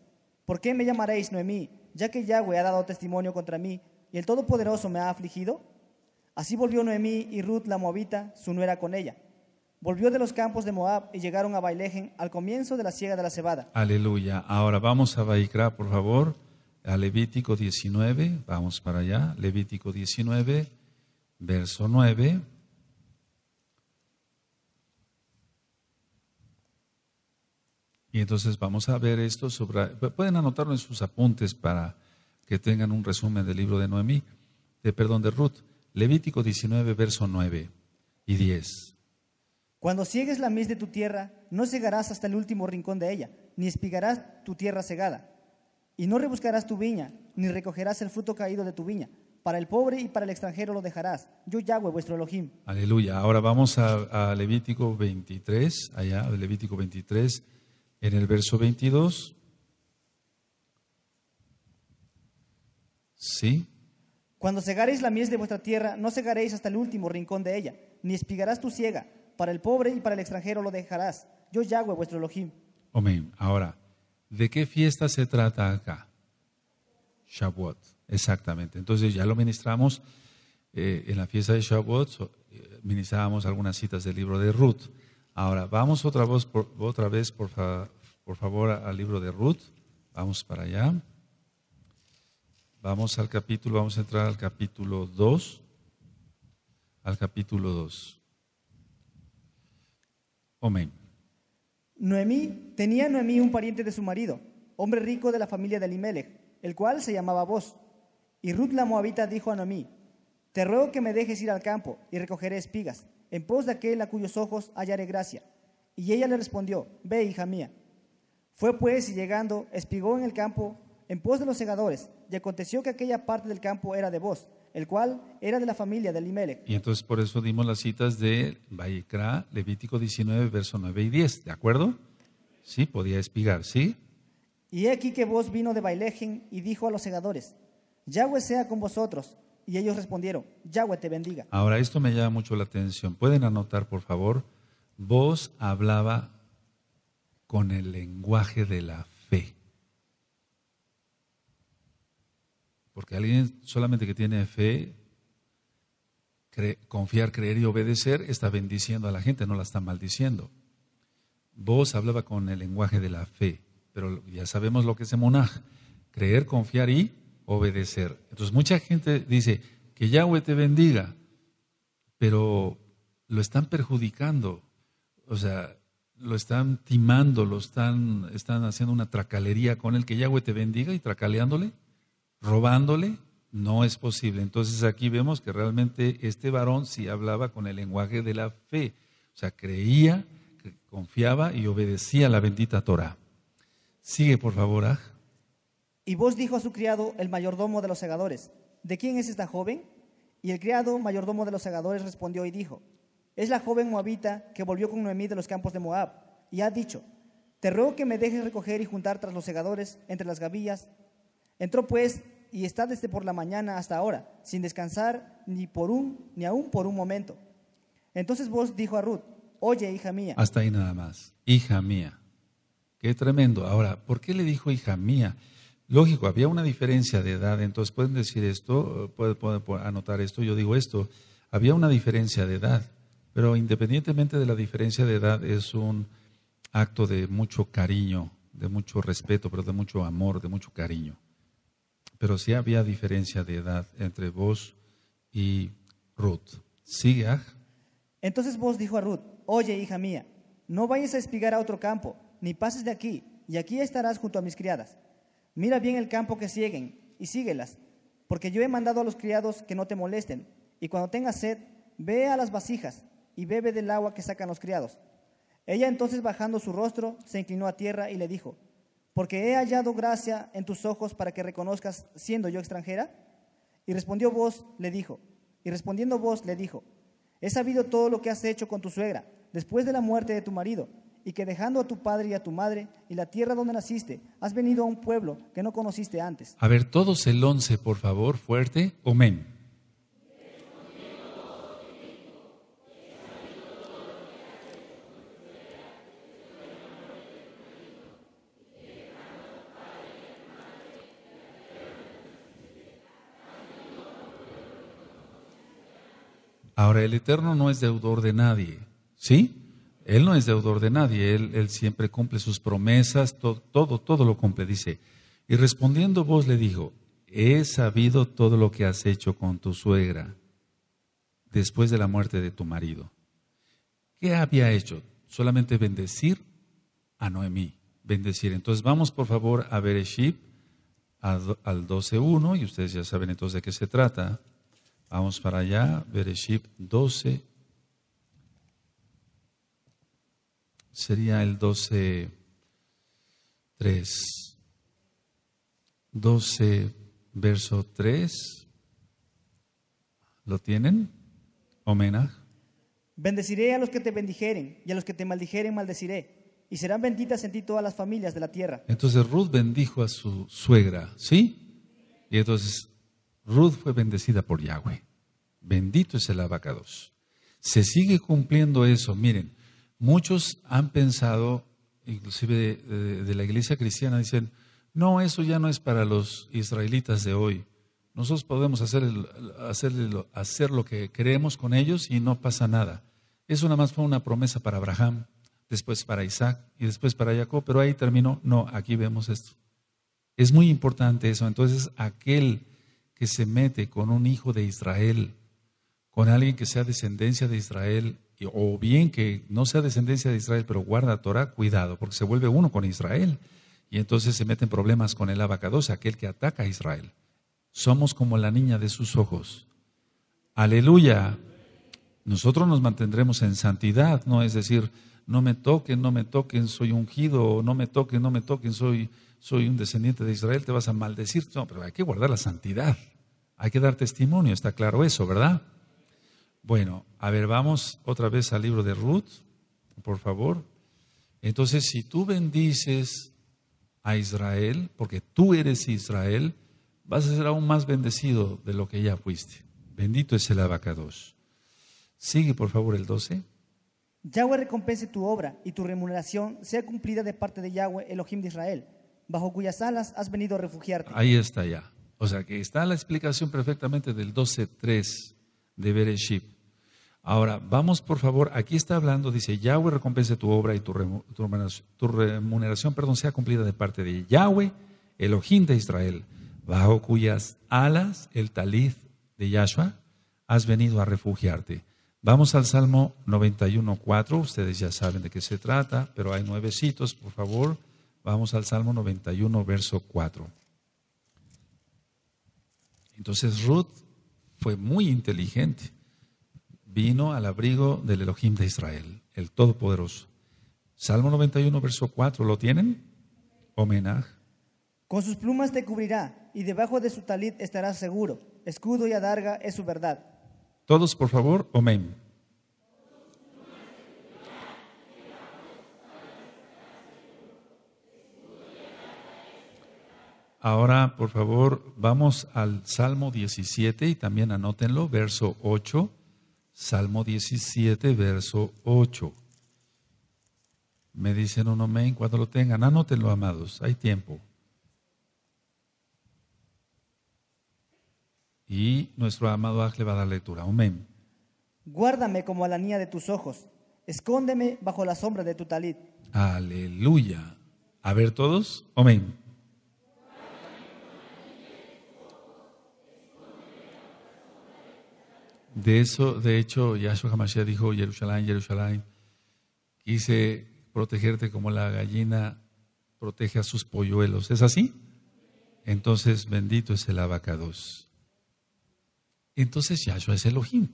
¿Por qué me llamaréis Noemí, ya que Yahweh ha dado testimonio contra mí y el Todopoderoso me ha afligido? Así volvió Noemí y Ruth la Moabita, su nuera con ella. Volvió de los campos de Moab y llegaron a Bailejen al comienzo de la siega de la cebada. Aleluya. Ahora vamos a Baikra, por favor, a Levítico 19. Vamos para allá. Levítico 19, verso 9. Y entonces vamos a ver esto sobre, pueden anotarlo en sus apuntes para que tengan un resumen del libro de Noemí, de perdón de Ruth, Levítico 19, verso 9 y 10. Cuando ciegues la mies de tu tierra, no cegarás hasta el último rincón de ella, ni espigarás tu tierra cegada, y no rebuscarás tu viña, ni recogerás el fruto caído de tu viña. Para el pobre y para el extranjero lo dejarás. Yo Yahweh, vuestro Elohim. Aleluya. Ahora vamos a, a Levítico 23, allá, Levítico 23 en el verso 22. ¿Sí? Cuando segaréis la mies de vuestra tierra, no segaréis hasta el último rincón de ella, ni espigarás tu siega. Para el pobre y para el extranjero lo dejarás. Yo Yahweh, vuestro Elohim. Amén. Ahora, ¿de qué fiesta se trata acá? Shavuot, exactamente. Entonces ya lo ministramos eh, en la fiesta de Shavuot, eh, ministrábamos algunas citas del libro de Ruth. Ahora, vamos otra vez, por, otra vez por, fa- por favor, al libro de Ruth. Vamos para allá. Vamos al capítulo, vamos a entrar al capítulo 2. Al capítulo 2. Amén. Noemí tenía Noemí un pariente de su marido, hombre rico de la familia de Elimelech, el cual se llamaba Boz. Y Ruth la moabita dijo a Noemí: Te ruego que me dejes ir al campo y recogeré espigas, en pos de aquel a cuyos ojos hallaré gracia. Y ella le respondió: Ve, hija mía. Fue pues y llegando, espigó en el campo en pos de los segadores, y aconteció que aquella parte del campo era de Boz, el cual era de la familia de Elimelech. Y entonces por eso dimos las citas de Vallecra, Levítico 19, verso 9 y 10, ¿de acuerdo? Sí, podía espigar, ¿sí? Y he aquí que vos vino de Bailejen y dijo a los segadores, Yahweh sea con vosotros. Y ellos respondieron, Yahweh te bendiga. Ahora, esto me llama mucho la atención. ¿Pueden anotar, por favor? Vos hablaba con el lenguaje de la fe. Porque alguien solamente que tiene fe, confiar, creer y obedecer, está bendiciendo a la gente, no la está maldiciendo. Vos hablaba con el lenguaje de la fe, pero ya sabemos lo que es emonaj, creer, confiar y obedecer. Entonces mucha gente dice que Yahweh te bendiga, pero lo están perjudicando, o sea, lo están timando, lo están, están haciendo una tracalería con el que Yahweh te bendiga y tracaleándole, robándole, no es posible. Entonces aquí vemos que realmente este varón sí hablaba con el lenguaje de la fe, o sea, creía, confiaba y obedecía la bendita Torah. Sigue, por favor, Aj. Y vos dijo a su criado, el mayordomo de los segadores, ¿de quién es esta joven? Y el criado, mayordomo de los segadores, respondió y dijo, es la joven moabita que volvió con Noemí de los campos de Moab, y ha dicho, te ruego que me dejes recoger y juntar tras los segadores entre las gavillas. Entró pues y está desde por la mañana hasta ahora, sin descansar ni por un, ni aún por un momento. Entonces vos dijo a Ruth, oye, hija mía, Hasta ahí nada más. Hija mía. Qué tremendo. Ahora, ¿por qué le dijo hija mía? Lógico, había una diferencia de edad, entonces pueden decir esto, pueden, anotar esto, yo digo esto, había una diferencia de edad, pero independientemente de la diferencia de edad es un acto de mucho cariño, de mucho respeto, pero de mucho amor, de mucho cariño. Pero sí había diferencia de edad entre vos y Ruth. Sigue, Aj. Entonces vos dijo a Ruth, oye, hija mía, no vayas a espigar a otro campo, ni pases de aquí, y aquí estarás junto a mis criadas. Mira bien el campo que siguen, y síguelas, porque yo he mandado a los criados que no te molesten, y cuando tengas sed, ve a las vasijas, y bebe del agua que sacan los criados. Ella entonces bajando su rostro, se inclinó a tierra y le dijo, porque he hallado gracia en tus ojos para que reconozcas siendo yo extranjera. Y respondió vos, le dijo, y respondiendo vos, le dijo, He sabido todo lo que has hecho con tu suegra después de la muerte de tu marido, y que dejando a tu padre y a tu madre y la tierra donde naciste, has venido a un pueblo que no conociste antes. A ver, todos el once, por favor, fuerte. Amén. Ahora, el Eterno no es deudor de nadie, ¿sí? Él no es deudor de nadie, Él, siempre cumple sus promesas, to- todo, todo lo cumple, dice. Y respondiendo vos le dijo, he sabido todo lo que has hecho con tu suegra después de la muerte de tu marido. ¿Qué había hecho? Solamente bendecir a Noemí, bendecir. Entonces vamos por favor a Bereshit, al 12.1, y ustedes ya saben entonces de qué se trata. Vamos para allá, Bereshit 12. Sería el 12, 3. 12, verso 3. ¿Lo tienen? Homenaje. Bendeciré a los que te bendijeren, y a los que te maldijeren maldeciré, y serán benditas en ti todas las familias de la tierra. Entonces Ruth bendijo a su suegra, ¿sí? Y entonces Ruth fue bendecida por Yahweh. Bendito es el abacados. Se sigue cumpliendo eso. Miren, muchos han pensado, inclusive de, la iglesia cristiana, dicen, no, eso ya no es para los israelitas de hoy. Nosotros podemos hacer, hacer, hacer lo que queremos con ellos y no pasa nada. Eso nada más fue una promesa para Abraham, después para Isaac y después para Jacob, pero ahí terminó. No, aquí vemos esto. Es muy importante eso. Entonces, aquel que se mete con un hijo de Israel, con alguien que sea descendencia de Israel, o bien que no sea descendencia de Israel, pero guarda Torah, cuidado, porque se vuelve uno con Israel. Y entonces se meten problemas con el abacados, aquel que ataca a Israel. Somos como la niña de sus ojos. Aleluya. Nosotros nos mantendremos en santidad, no es decir, no me toquen, no me toquen, soy ungido, no me toquen, no me toquen, soy soy un descendiente de Israel, te vas a maldecir. No, pero hay que guardar la santidad. Hay que dar testimonio, está claro eso, ¿verdad? Bueno, a ver, vamos otra vez al libro de Ruth, por favor. Entonces, si tú bendices a Israel, porque tú eres Israel, vas a ser aún más bendecido de lo que ya fuiste. Bendito es el abacados. Sigue, por favor, el 12. Yahweh recompense tu obra y tu remuneración sea cumplida de parte de Yahweh, Elohim de Israel bajo cuyas alas has venido a refugiarte. Ahí está ya. O sea que está la explicación perfectamente del 12.3 de Bereshit. Ahora, vamos por favor, aquí está hablando, dice, Yahweh recompense tu obra y tu, remuneración, perdón, sea cumplida de parte de Yahweh, Elohim de Israel, bajo cuyas alas, el talid de Yahshua, has venido a refugiarte. Vamos al Salmo 91.4, ustedes ya saben de qué se trata, pero hay nueve citos, por favor. Vamos al Salmo 91, verso 4. Entonces Ruth fue muy inteligente. Vino al abrigo del Elohim de Israel, el Todopoderoso. Salmo 91, verso 4. ¿Lo tienen? Homenaje. Con sus plumas te cubrirá y debajo de su talit estarás seguro. Escudo y adarga es su verdad. Todos, por favor, amén. Ahora, por favor, vamos al Salmo 17 y también anótenlo, verso 8. Salmo 17, verso 8. Me dicen un amén cuando lo tengan. Anótenlo, amados, hay tiempo. Y nuestro amado Ángel va a dar lectura. Amén. Guárdame como a la niña de tus ojos. Escóndeme bajo la sombra de tu talit. Aleluya. A ver todos. Amén. De eso, de hecho, Yahshua HaMashiach dijo, Jerusalén, Jerusalén, quise protegerte como la gallina protege a sus polluelos. ¿Es así? Entonces, bendito es el abacados. Entonces, Yahshua es Elohim.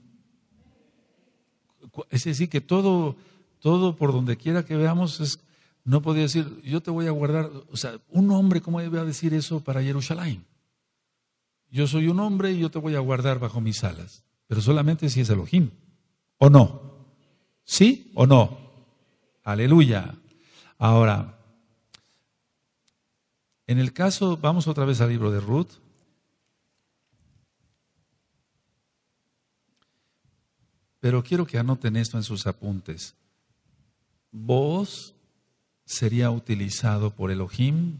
Es decir, que todo, todo por donde quiera que veamos, es, no podía decir, yo te voy a guardar, o sea, un hombre, ¿cómo debe decir eso para Jerusalén? Yo soy un hombre y yo te voy a guardar bajo mis alas pero solamente si es Elohim. ¿O no? ¿Sí o no? Aleluya. Ahora, en el caso, vamos otra vez al libro de Ruth. Pero quiero que anoten esto en sus apuntes. Vos sería utilizado por Elohim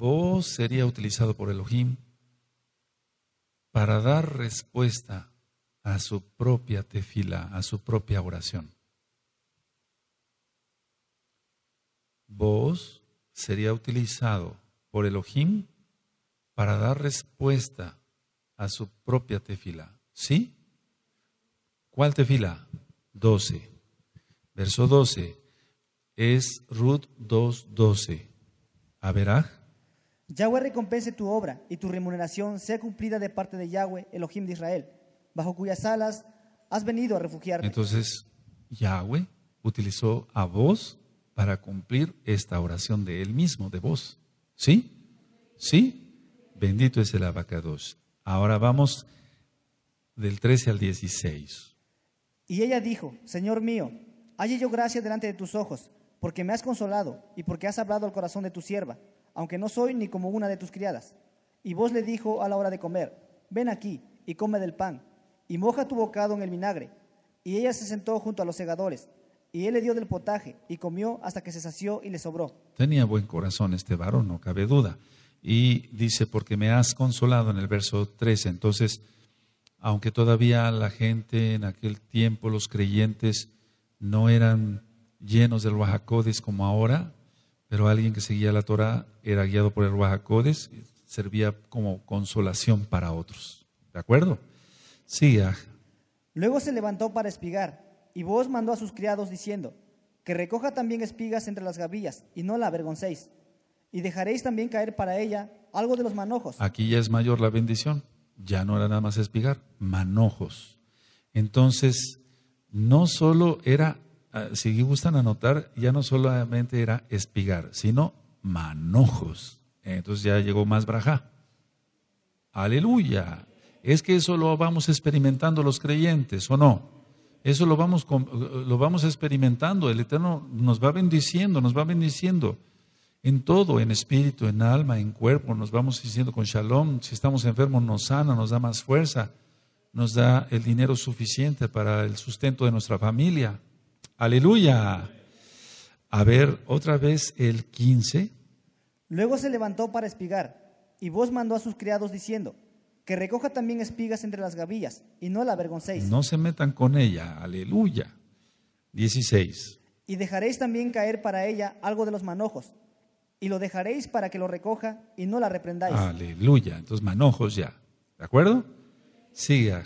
Vos sería utilizado por Elohim para dar respuesta a su propia tefila, a su propia oración. Vos sería utilizado por Elohim para dar respuesta a su propia tefila. ¿Sí? ¿Cuál tefila? 12. Verso 12 es Ruth 2.12. Averaj Yahweh recompense tu obra y tu remuneración sea cumplida de parte de Yahweh, Elohim de Israel, bajo cuyas alas has venido a refugiarte. Entonces, Yahweh utilizó a vos para cumplir esta oración de él mismo, de vos. ¿Sí? ¿Sí? Bendito es el abacados. Ahora vamos del 13 al 16. Y ella dijo, Señor mío, halle yo gracia delante de tus ojos, porque me has consolado y porque has hablado al corazón de tu sierva aunque no soy ni como una de tus criadas. Y vos le dijo a la hora de comer, ven aquí y come del pan, y moja tu bocado en el vinagre. Y ella se sentó junto a los segadores, y él le dio del potaje, y comió hasta que se sació y le sobró. Tenía buen corazón este varón, no cabe duda. Y dice, porque me has consolado en el verso 13. Entonces, aunque todavía la gente en aquel tiempo, los creyentes, no eran llenos del Wahakodes como ahora, pero alguien que seguía la Torah era guiado por el Wahakodes, servía como consolación para otros. ¿De acuerdo? Sí, Luego se levantó para espigar, y vos mandó a sus criados diciendo, que recoja también espigas entre las gavillas, y no la avergoncéis. Y dejaréis también caer para ella algo de los manojos. Aquí ya es mayor la bendición. Ya no era nada más espigar, manojos. Entonces, no solo era, ah, si gustan anotar, ya no solamente era espigar, sino manojos. Entonces ya llegó más braja. Aleluya. Es que eso lo vamos experimentando los creyentes, ¿o no? Eso lo vamos, lo vamos experimentando. El Eterno nos va bendiciendo, nos va bendiciendo en todo, en espíritu, en alma, en cuerpo. Nos vamos diciendo con shalom. Si estamos enfermos, nos sana, nos da más fuerza, nos da el dinero suficiente para el sustento de nuestra familia. Aleluya. A ver, otra vez el 15. Luego se levantó para espigar, y vos mandó a sus criados diciendo, que recoja también espigas entre las gavillas, y no la avergoncéis. No se metan con ella, aleluya. 16. Y dejaréis también caer para ella algo de los manojos, y lo dejaréis para que lo recoja, y no la reprendáis. Aleluya, entonces manojos ya, ¿de acuerdo? Siga.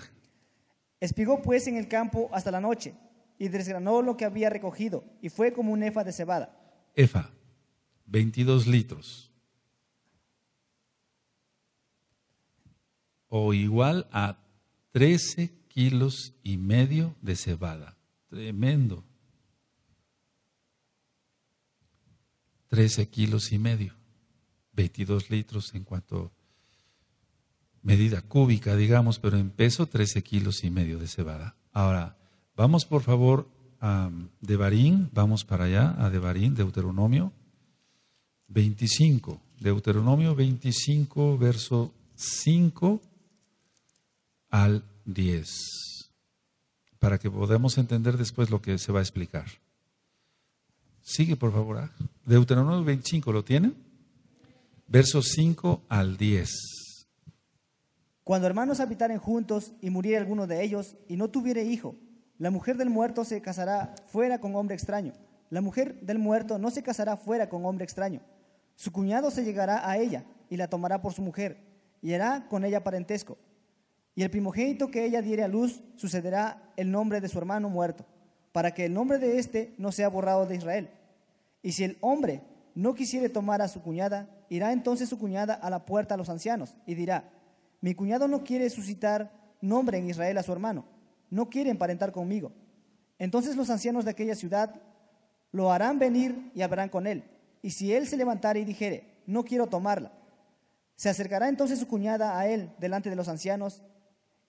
Espigó pues en el campo hasta la noche, y desgranó lo que había recogido, y fue como un efa de cebada. Efa, 22 litros. o igual a 13 kilos y medio de cebada. Tremendo. 13 kilos y medio. 22 litros en cuanto medida cúbica, digamos, pero en peso 13 kilos y medio de cebada. Ahora, vamos por favor a Devarín, vamos para allá, a Devarín, Deuteronomio 25. Deuteronomio 25, verso 5 al 10, para que podamos entender después lo que se va a explicar. Sigue, por favor. Ah. Deuteronomio 25, ¿lo tienen? Versos 5 al 10. Cuando hermanos habitaren juntos y muriere alguno de ellos y no tuviere hijo, la mujer del muerto se casará fuera con hombre extraño. La mujer del muerto no se casará fuera con hombre extraño. Su cuñado se llegará a ella y la tomará por su mujer y hará con ella parentesco y el primogénito que ella diere a luz sucederá el nombre de su hermano muerto, para que el nombre de éste no sea borrado de Israel. Y si el hombre no quisiere tomar a su cuñada, irá entonces su cuñada a la puerta a los ancianos y dirá, mi cuñado no quiere suscitar nombre en Israel a su hermano, no quiere emparentar conmigo. Entonces los ancianos de aquella ciudad lo harán venir y hablarán con él. Y si él se levantare y dijere, no quiero tomarla, se acercará entonces su cuñada a él delante de los ancianos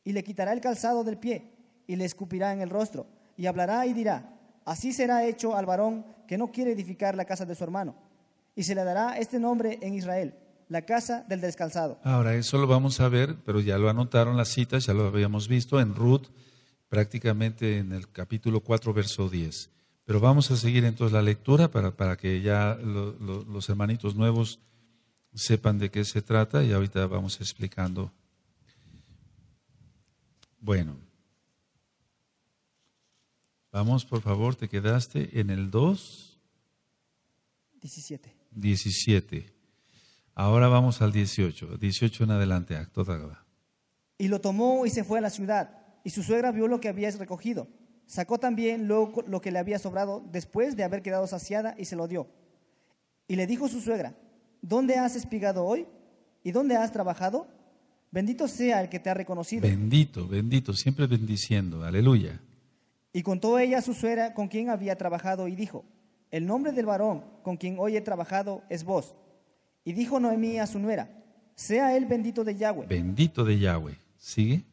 y le quitará el calzado del pie y le escupirá en el rostro y hablará y dirá, así será hecho al varón que no quiere edificar la casa de su hermano. Y se le dará este nombre en Israel, la casa del descalzado. Ahora, eso lo vamos a ver, pero ya lo anotaron las citas, ya lo habíamos visto en Ruth, prácticamente en el capítulo 4, verso 10. Pero vamos a seguir entonces la lectura para, para que ya los hermanitos nuevos sepan de qué se trata y ahorita vamos explicando bueno, vamos por favor, te quedaste en el 2. 17. 17. Ahora vamos al 18. 18 en adelante, acto Y lo tomó y se fue a la ciudad. Y su suegra vio lo que había recogido. Sacó también lo, lo que le había sobrado después de haber quedado saciada y se lo dio. Y le dijo su suegra, ¿dónde has espigado hoy? ¿Y dónde has trabajado? Bendito sea el que te ha reconocido. Bendito, bendito, siempre bendiciendo. Aleluya. Y contó ella a su suegra con quien había trabajado y dijo, el nombre del varón con quien hoy he trabajado es vos. Y dijo Noemí a su nuera, sea él bendito de Yahweh. Bendito de Yahweh. ¿Sigue?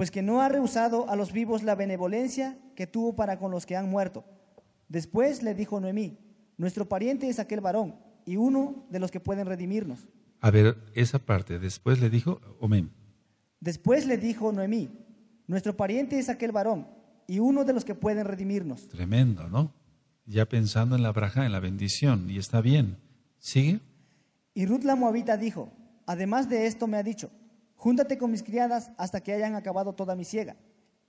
Pues que no ha rehusado a los vivos la benevolencia que tuvo para con los que han muerto. Después le dijo Noemí, nuestro pariente es aquel varón, y uno de los que pueden redimirnos. A ver, esa parte. Después le dijo, Omen. Después le dijo Noemí, nuestro pariente es aquel varón y uno de los que pueden redimirnos. Tremendo, ¿no? Ya pensando en la braja, en la bendición, y está bien. ¿Sigue? Y Ruth la moabita dijo, además de esto me ha dicho, júntate con mis criadas hasta que hayan acabado toda mi siega.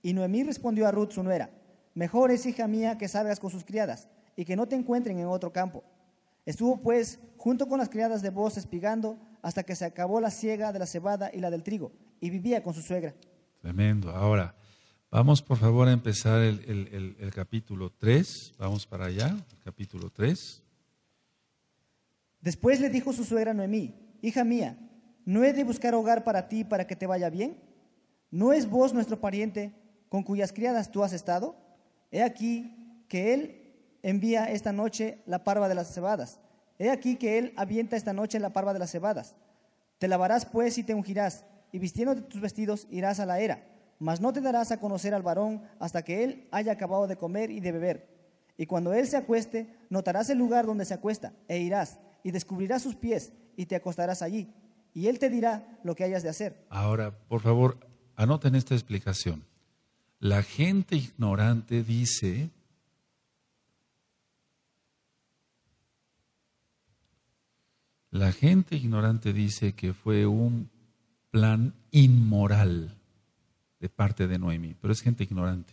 Y Noemí respondió a Ruth su nuera, mejor es hija mía que salgas con sus criadas y que no te encuentren en otro campo. Estuvo pues junto con las criadas de voz espigando hasta que se acabó la siega de la cebada y la del trigo, y vivía con su suegra. Tremendo. Ahora, vamos por favor a empezar el, el capítulo 3. Vamos para allá, el capítulo 3. Después le dijo su suegra Noemí, hija mía, ¿no he de buscar hogar para ti para que te vaya bien? ¿No es vos nuestro pariente con cuyas criadas tú has estado? He aquí que él envía esta noche la parva de las cebadas. He aquí que él avienta esta noche la parva de las cebadas. Te lavarás pues y te ungirás, y vistiendo tus vestidos irás a la era, mas no te darás a conocer al varón hasta que él haya acabado de comer y de beber. Y cuando él se acueste, notarás el lugar donde se acuesta, e irás, y descubrirás sus pies, y te acostarás allí, y él te dirá lo que hayas de hacer. Ahora, por favor, anoten esta explicación. La gente ignorante dice La gente ignorante dice que fue un plan inmoral de parte de Noemi, pero es gente ignorante.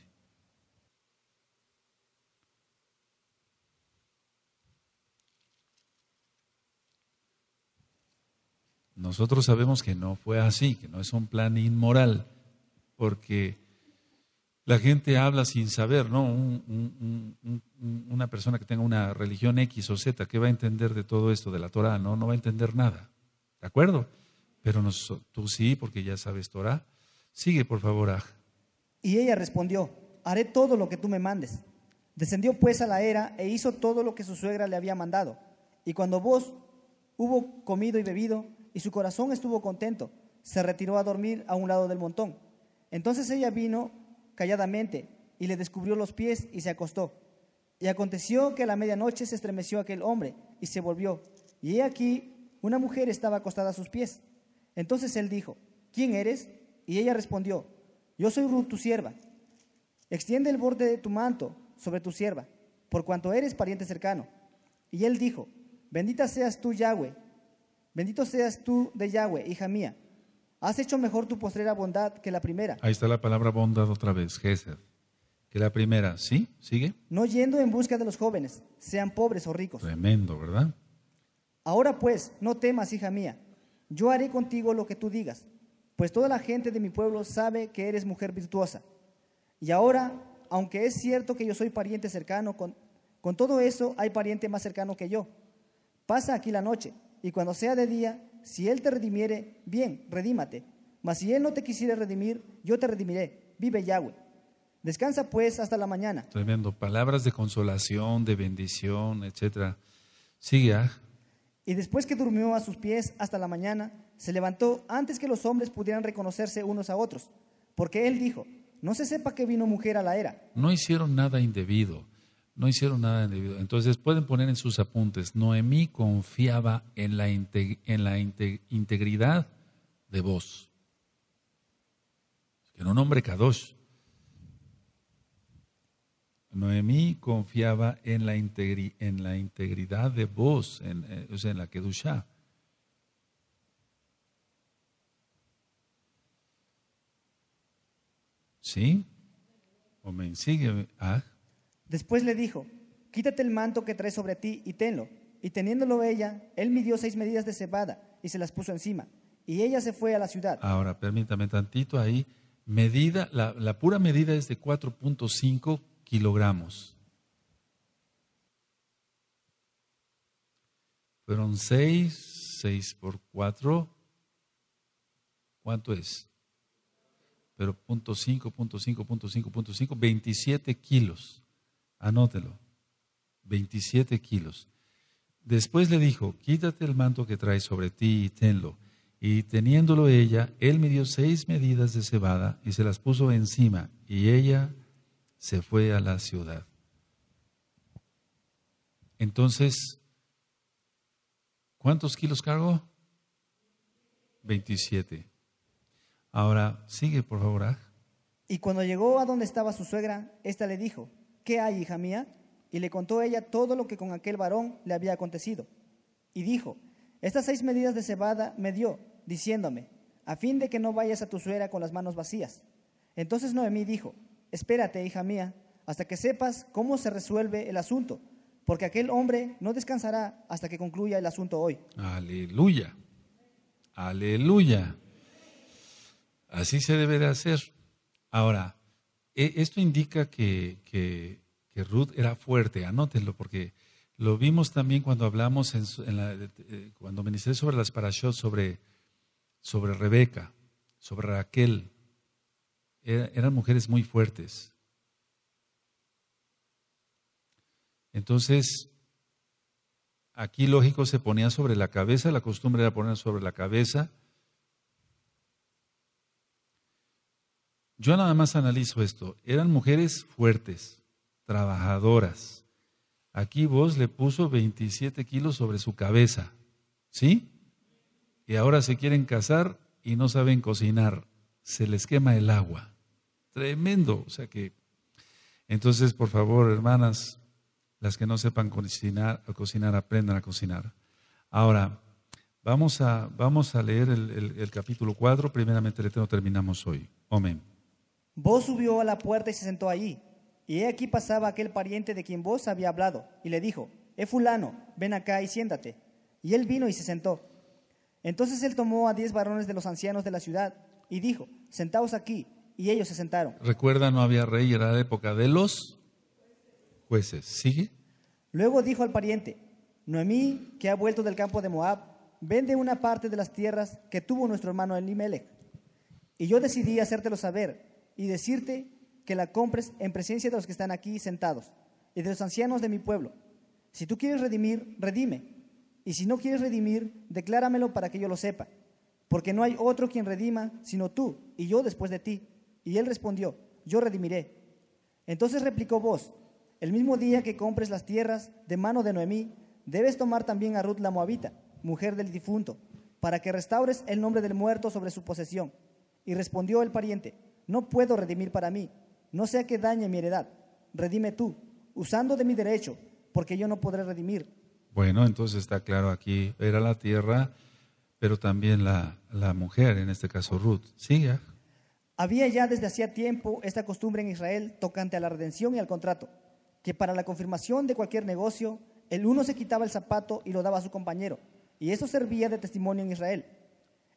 Nosotros sabemos que no fue así, que no es un plan inmoral, porque la gente habla sin saber, ¿no? una persona que tenga una religión X o Z, ¿qué va a entender de todo esto de la Torah? No, no va a entender nada. ¿De acuerdo? Pero tú sí, porque ya sabes Torah. Sigue, por favor, Aj. Y ella respondió, haré todo lo que tú me mandes. Descendió pues a la era e hizo todo lo que su suegra le había mandado. Y cuando vos hubo comido y bebido, y su corazón estuvo contento, se retiró a dormir a un lado del montón. Entonces ella vino calladamente y le descubrió los pies y se acostó. Y aconteció que a la medianoche se estremeció aquel hombre y se volvió. Y he aquí, una mujer estaba acostada a sus pies. Entonces él dijo, ¿quién eres? Y ella respondió, yo soy Ruth, tu sierva. Extiende el borde de tu manto sobre tu sierva, por cuanto eres pariente cercano. Y él dijo, bendita seas tú, Yahweh, bendito seas tú de Yahweh, hija mía Has hecho mejor tu postrera bondad que la primera. Ahí está la palabra bondad otra vez, Gesed. Que la primera, ¿sí? ¿Sigue? No yendo en busca de los jóvenes, sean pobres o ricos. Tremendo, ¿verdad? Ahora pues, no temas, hija mía. Yo haré contigo lo que tú digas, pues toda la gente de mi pueblo sabe que eres mujer virtuosa. Y ahora, aunque es cierto que yo soy pariente cercano, con, con todo eso hay pariente más cercano que yo. Pasa aquí la noche, y cuando sea de día, si Él te redimiere, bien, redímate. Mas si Él no te quisiera redimir, yo te redimiré. Vive Yahweh. Descansa pues hasta la mañana. Tremendo. Palabras de consolación, de bendición, etc. Sigue. Ah. Y después que durmió a sus pies hasta la mañana, se levantó antes que los hombres pudieran reconocerse unos a otros. Porque Él dijo, no se sepa que vino mujer a la era. No hicieron nada indebido no hicieron nada indebido. Entonces pueden poner en sus apuntes, Noemí confiaba en la, integridad de vos. Era un hombre kadosh. Noemí confiaba en la, integridad de vos, en, eh, en la Kedushá. ¿Sí? O me sigue. Ah. Después le dijo, quítate el manto que traes sobre ti y tenlo. Y teniéndolo ella, él midió seis medidas de cebada y se las puso encima. Y ella se fue a la ciudad. Ahora, permítame tantito ahí. Medida, la, pura medida es de 4.5 kilogramos. Fueron 6, 6 por 4. ¿Cuánto es? Pero punto 5, punto 5, punto 5, punto 5, 27 kilos. Anótelo. 27 kilos. Después le dijo, quítate el manto que traes sobre ti y tenlo. Y teniéndolo ella, él me dio seis medidas de cebada y se las puso encima, y ella se fue a la ciudad. Entonces, ¿Cuántos kilos cargó? 27. Ahora, sigue, por favor. Aj. Y cuando llegó a donde estaba su suegra, ésta le dijo, ¿qué hay, hija mía? Y le contó ella todo lo que con aquel varón le había acontecido. Y dijo, estas seis medidas de cebada me dio, diciéndome, a fin de que no vayas a tu suegra con las manos vacías. Entonces Noemí dijo, espérate, hija mía, hasta que sepas cómo se resuelve el asunto, porque aquel hombre no descansará hasta que concluya el asunto hoy. Aleluya. Aleluya. Así se debe de hacer. Ahora, esto indica que, que- Ruth era fuerte, anótenlo, porque lo vimos también cuando hablamos, en, en la- eh, cuando ministré sobre las parashot, sobre, sobre Rebeca, sobre Raquel. Era- eran mujeres muy fuertes. Entonces, aquí lógico se ponía sobre la cabeza, la costumbre era poner sobre la cabeza. Yo nada más analizo esto. Eran mujeres fuertes, trabajadoras. Aquí vos le puso 27 kilos sobre su cabeza, ¿sí? Y ahora se quieren casar y no saben cocinar. Se les quema el agua. Tremendo. O sea que, entonces, por favor, hermanas, las que no sepan cocinar, cocinar aprendan a cocinar. Ahora, vamos a, vamos a leer el, capítulo 4. Primeramente, el Eterno terminamos hoy. Amén. Vos subió a la puerta y se sentó allí. Y he aquí pasaba aquel pariente de quien vos había hablado, y le dijo, Eh fulano, ven acá y siéntate. Y él vino y se sentó. Entonces él tomó a diez varones de los ancianos de la ciudad, y dijo, Sentaos aquí. Y ellos se sentaron. Recuerda, no había rey, era la época de los jueces. ¿Sigue? Luego dijo al pariente, Noemí, que ha vuelto del campo de Moab, vende una parte de las tierras que tuvo nuestro hermano Elimelech. Y yo decidí hacértelo saber y decirte que la compres en presencia de los que están aquí sentados y de los ancianos de mi pueblo. Si tú quieres redimir, redime. Y si no quieres redimir, decláramelo para que yo lo sepa. Porque no hay otro quien redima sino tú y yo después de ti. Y él respondió, yo redimiré. Entonces replicó vos, el mismo día que compres las tierras de mano de Noemí, debes tomar también a Ruth la Moabita, mujer del difunto, para que restaures el nombre del muerto sobre su posesión. Y respondió el pariente, no puedo redimir para mí, no sea que dañe mi heredad, redime tú, usando de mi derecho, porque yo no podré redimir. Bueno, entonces está claro aquí, era la tierra, pero también la, la mujer, en este caso Ruth. Siga. Había ya desde hacía tiempo esta costumbre en Israel tocante a la redención y al contrato, que para la confirmación de cualquier negocio, el uno se quitaba el zapato y lo daba a su compañero, y eso servía de testimonio en Israel.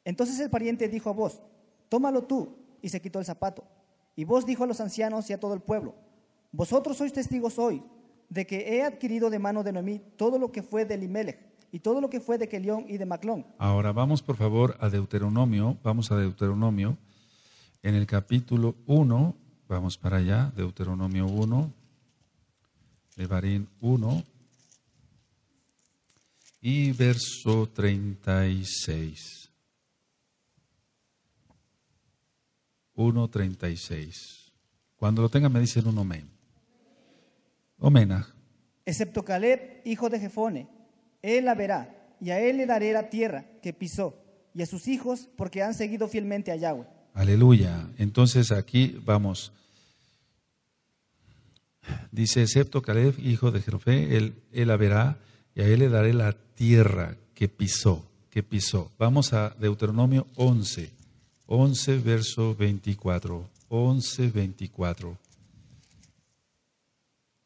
Entonces el pariente dijo a vos, tómalo tú, y se quitó el zapato. Y vos dijo a los ancianos y a todo el pueblo, vosotros sois testigos hoy de que he adquirido de mano de Noemí todo lo que fue de Elimelech, y todo lo que fue de Kelión y de Maclón, Ahora vamos por favor a Deuteronomio, vamos a Deuteronomio, en el capítulo 1, vamos para allá, Deuteronomio 1, Levarín 1 y verso 36. 1.36. Cuando lo tengan me dicen un amén. Omenaj. excepto Caleb, hijo de Jefone. Él la verá, y a él le daré la tierra que pisó, y a sus hijos, porque han seguido fielmente a Yahweh. Aleluya. Entonces aquí vamos. Dice, excepto Caleb, hijo de Jerofé, él, él la verá y a él le daré la tierra que pisó, que pisó. Vamos a Deuteronomio 11, 11 verso 24, 11, 24.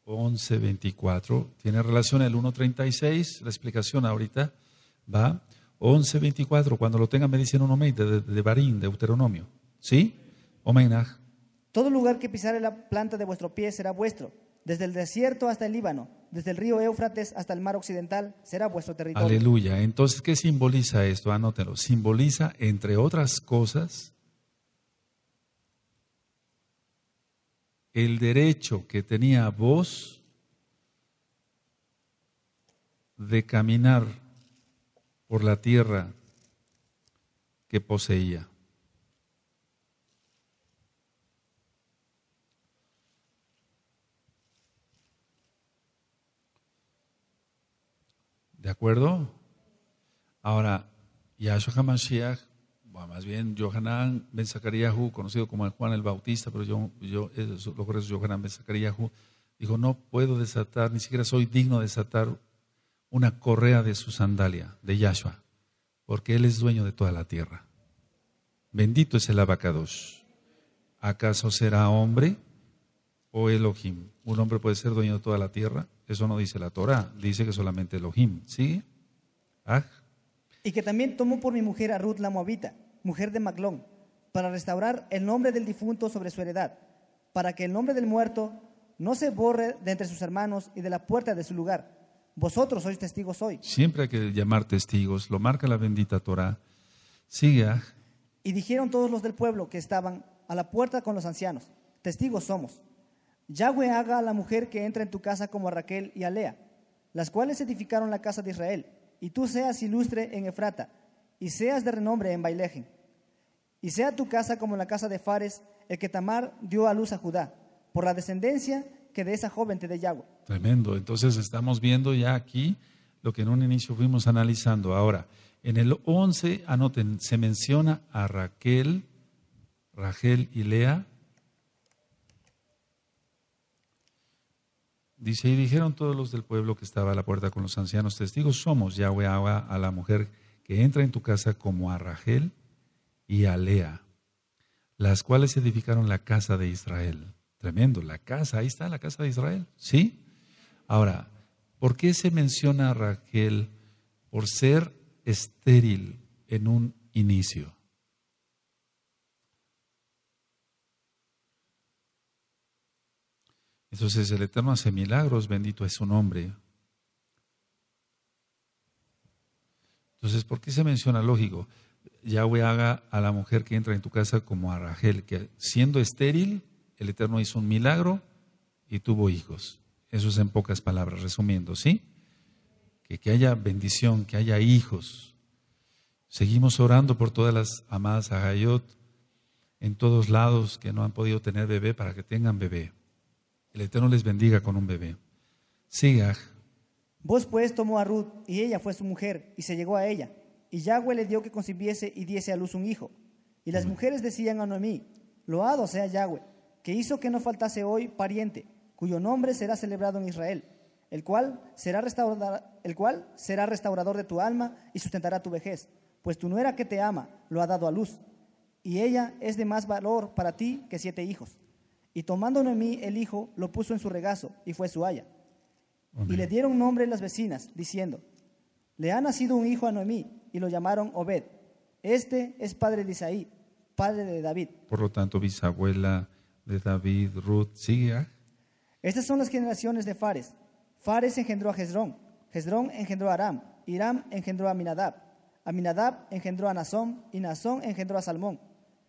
11, 24. Tiene relación el 1.36, la explicación ahorita va. 11, 24. Cuando lo tengan me dicen un omei de, de, de Barín, Deuteronomio. ¿Sí? Omenaj. Todo lugar que pisare la planta de vuestro pie será vuestro, desde el desierto hasta el Líbano, desde el río Éufrates hasta el mar occidental, será vuestro territorio. Aleluya. Entonces, ¿qué simboliza esto? Anótelo. Simboliza, entre otras cosas, el derecho que tenía vos de caminar por la tierra que poseía. ¿De acuerdo? Ahora, Yahshua HaMashiach, bueno, más bien Johanan Ben Zakariahu, conocido como Juan el Bautista, pero yo, yo lo que es Johanan Ben dijo, no puedo desatar, ni siquiera soy digno de desatar una correa de su sandalia, de Yahshua, porque Él es dueño de toda la tierra. Bendito es el abacados. ¿Acaso será hombre o Elohim? ¿Un hombre puede ser dueño de toda la tierra? Eso no dice la Torah, dice que solamente Elohim. ¿Sigue? Ah. Y que también tomó por mi mujer a Ruth la Moabita, mujer de Maclón, para restaurar el nombre del difunto sobre su heredad, para que el nombre del muerto no se borre de entre sus hermanos y de la puerta de su lugar. Vosotros sois testigos hoy. Siempre hay que llamar testigos, lo marca la bendita Torah. Sigue. Ah. Y dijeron todos los del pueblo que estaban a la puerta con los ancianos, testigos somos. Yahweh haga a la mujer que entra en tu casa como a Raquel y a Lea, las cuales edificaron la casa de Israel, y tú seas ilustre en Efrata, y seas de renombre en Bailejen. Y sea tu casa como la casa de Fares, el que Tamar dio a luz a Judá, por la descendencia que de esa joven te dé Yahweh. Tremendo. Entonces estamos viendo ya aquí lo que en un inicio fuimos analizando. Ahora, en el 11, anoten, se menciona a Raquel, Rachel y Lea, Dice, y dijeron todos los del pueblo que estaba a la puerta con los ancianos testigos, somos Yahweh a la mujer que entra en tu casa como a Rachel y a Lea, las cuales edificaron la casa de Israel. Tremendo, la casa, ahí está la casa de Israel, ¿sí? Ahora, ¿por qué se menciona a Rachel por ser estéril en un inicio? Entonces el Eterno hace milagros, bendito es su nombre. Entonces, ¿por qué se menciona lógico? Yahweh haga a la mujer que entra en tu casa como a Rachel, que siendo estéril, el Eterno hizo un milagro y tuvo hijos. Eso es en pocas palabras, resumiendo, ¿sí? Que, que haya bendición, que haya hijos. Seguimos orando por todas las amadas Agayot en todos lados que no han podido tener bebé para que tengan bebé. El Eterno les bendiga con un bebé. Siga. Vos pues tomó a Ruth y ella fue su mujer y se llegó a ella. Y Yahweh le dio que concibiese y diese a luz un hijo. Y las mujeres decían a Noemí, loado sea Yahweh, que hizo que no faltase hoy pariente, cuyo nombre será celebrado en Israel, el cual será, el cual será restaurador de tu alma y sustentará tu vejez, pues tu nuera que te ama lo ha dado a luz, y ella es de más valor para ti que siete hijos. Y tomando Noemí el hijo, lo puso en su regazo y fue su haya. Y le dieron nombre las vecinas, diciendo, le ha nacido un hijo a Noemí y lo llamaron Obed. Este es padre de Isaí, padre de David. Por lo tanto, bisabuela de David, Ruth, sigue. Estas son las generaciones de Fares. Fares engendró a Jezrón, Jezrón engendró a Aram, Iram engendró a Aminadab, Aminadab engendró a Nazón y Nazón engendró a Salmón.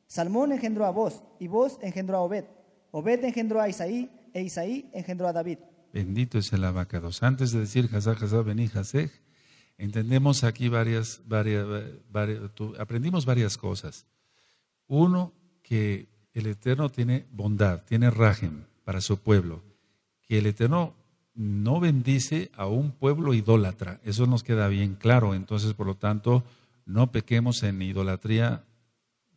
Salmón engendró a Boz y Boz engendró a Obed. Obed engendró a Isaí e Isaí engendró a David. Bendito es el abacados. Antes de decir Hazá, Hazá, Bení, Hazej, entendemos aquí varias, varias, aprendimos varias cosas. Uno, que el Eterno tiene bondad, tiene rajem para su pueblo. Que el Eterno no bendice a un pueblo idólatra. Eso nos queda bien claro. Entonces, por lo tanto, no pequemos en idolatría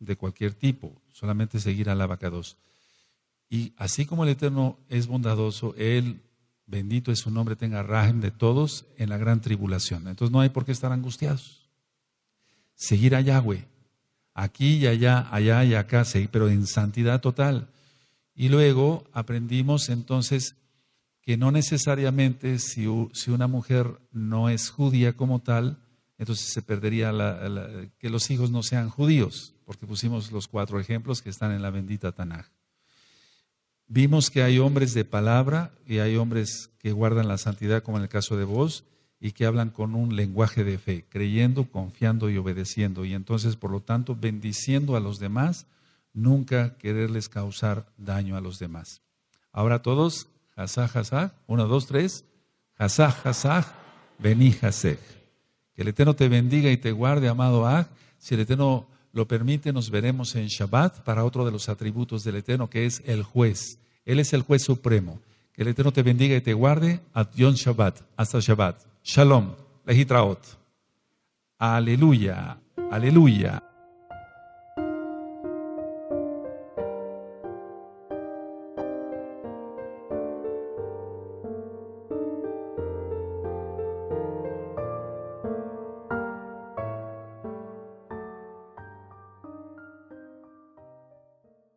de cualquier tipo, solamente seguir al abacados. Y así como el Eterno es bondadoso, Él, bendito es su nombre, tenga rajem de todos en la gran tribulación. Entonces no hay por qué estar angustiados. Seguir a Yahweh, aquí y allá, allá y acá, pero en santidad total. Y luego aprendimos entonces que no necesariamente si, una mujer no es judía como tal, entonces se perdería que los hijos no sean judíos, porque pusimos los cuatro ejemplos que están en la bendita Tanaj. Vimos que hay hombres de palabra y hay hombres que guardan la santidad, como en el caso de vos, y que hablan con un lenguaje de fe, creyendo, confiando y obedeciendo. Y entonces, por lo tanto, bendiciendo a los demás, nunca quererles causar daño a los demás. Ahora todos, jasá, jasá, uno, dos, tres, jasá, jasá, vení, jasej. Que el Eterno te bendiga y te guarde, amado Ag. Si el Eterno lo permite, nos veremos en Shabbat para otro de los atributos del Eterno, que es el juez. Él es el juez supremo. Que el Eterno te bendiga y te guarde. Yon Shabbat. Hasta Shabbat. Shalom. Lehitraot. Aleluya, aleluya.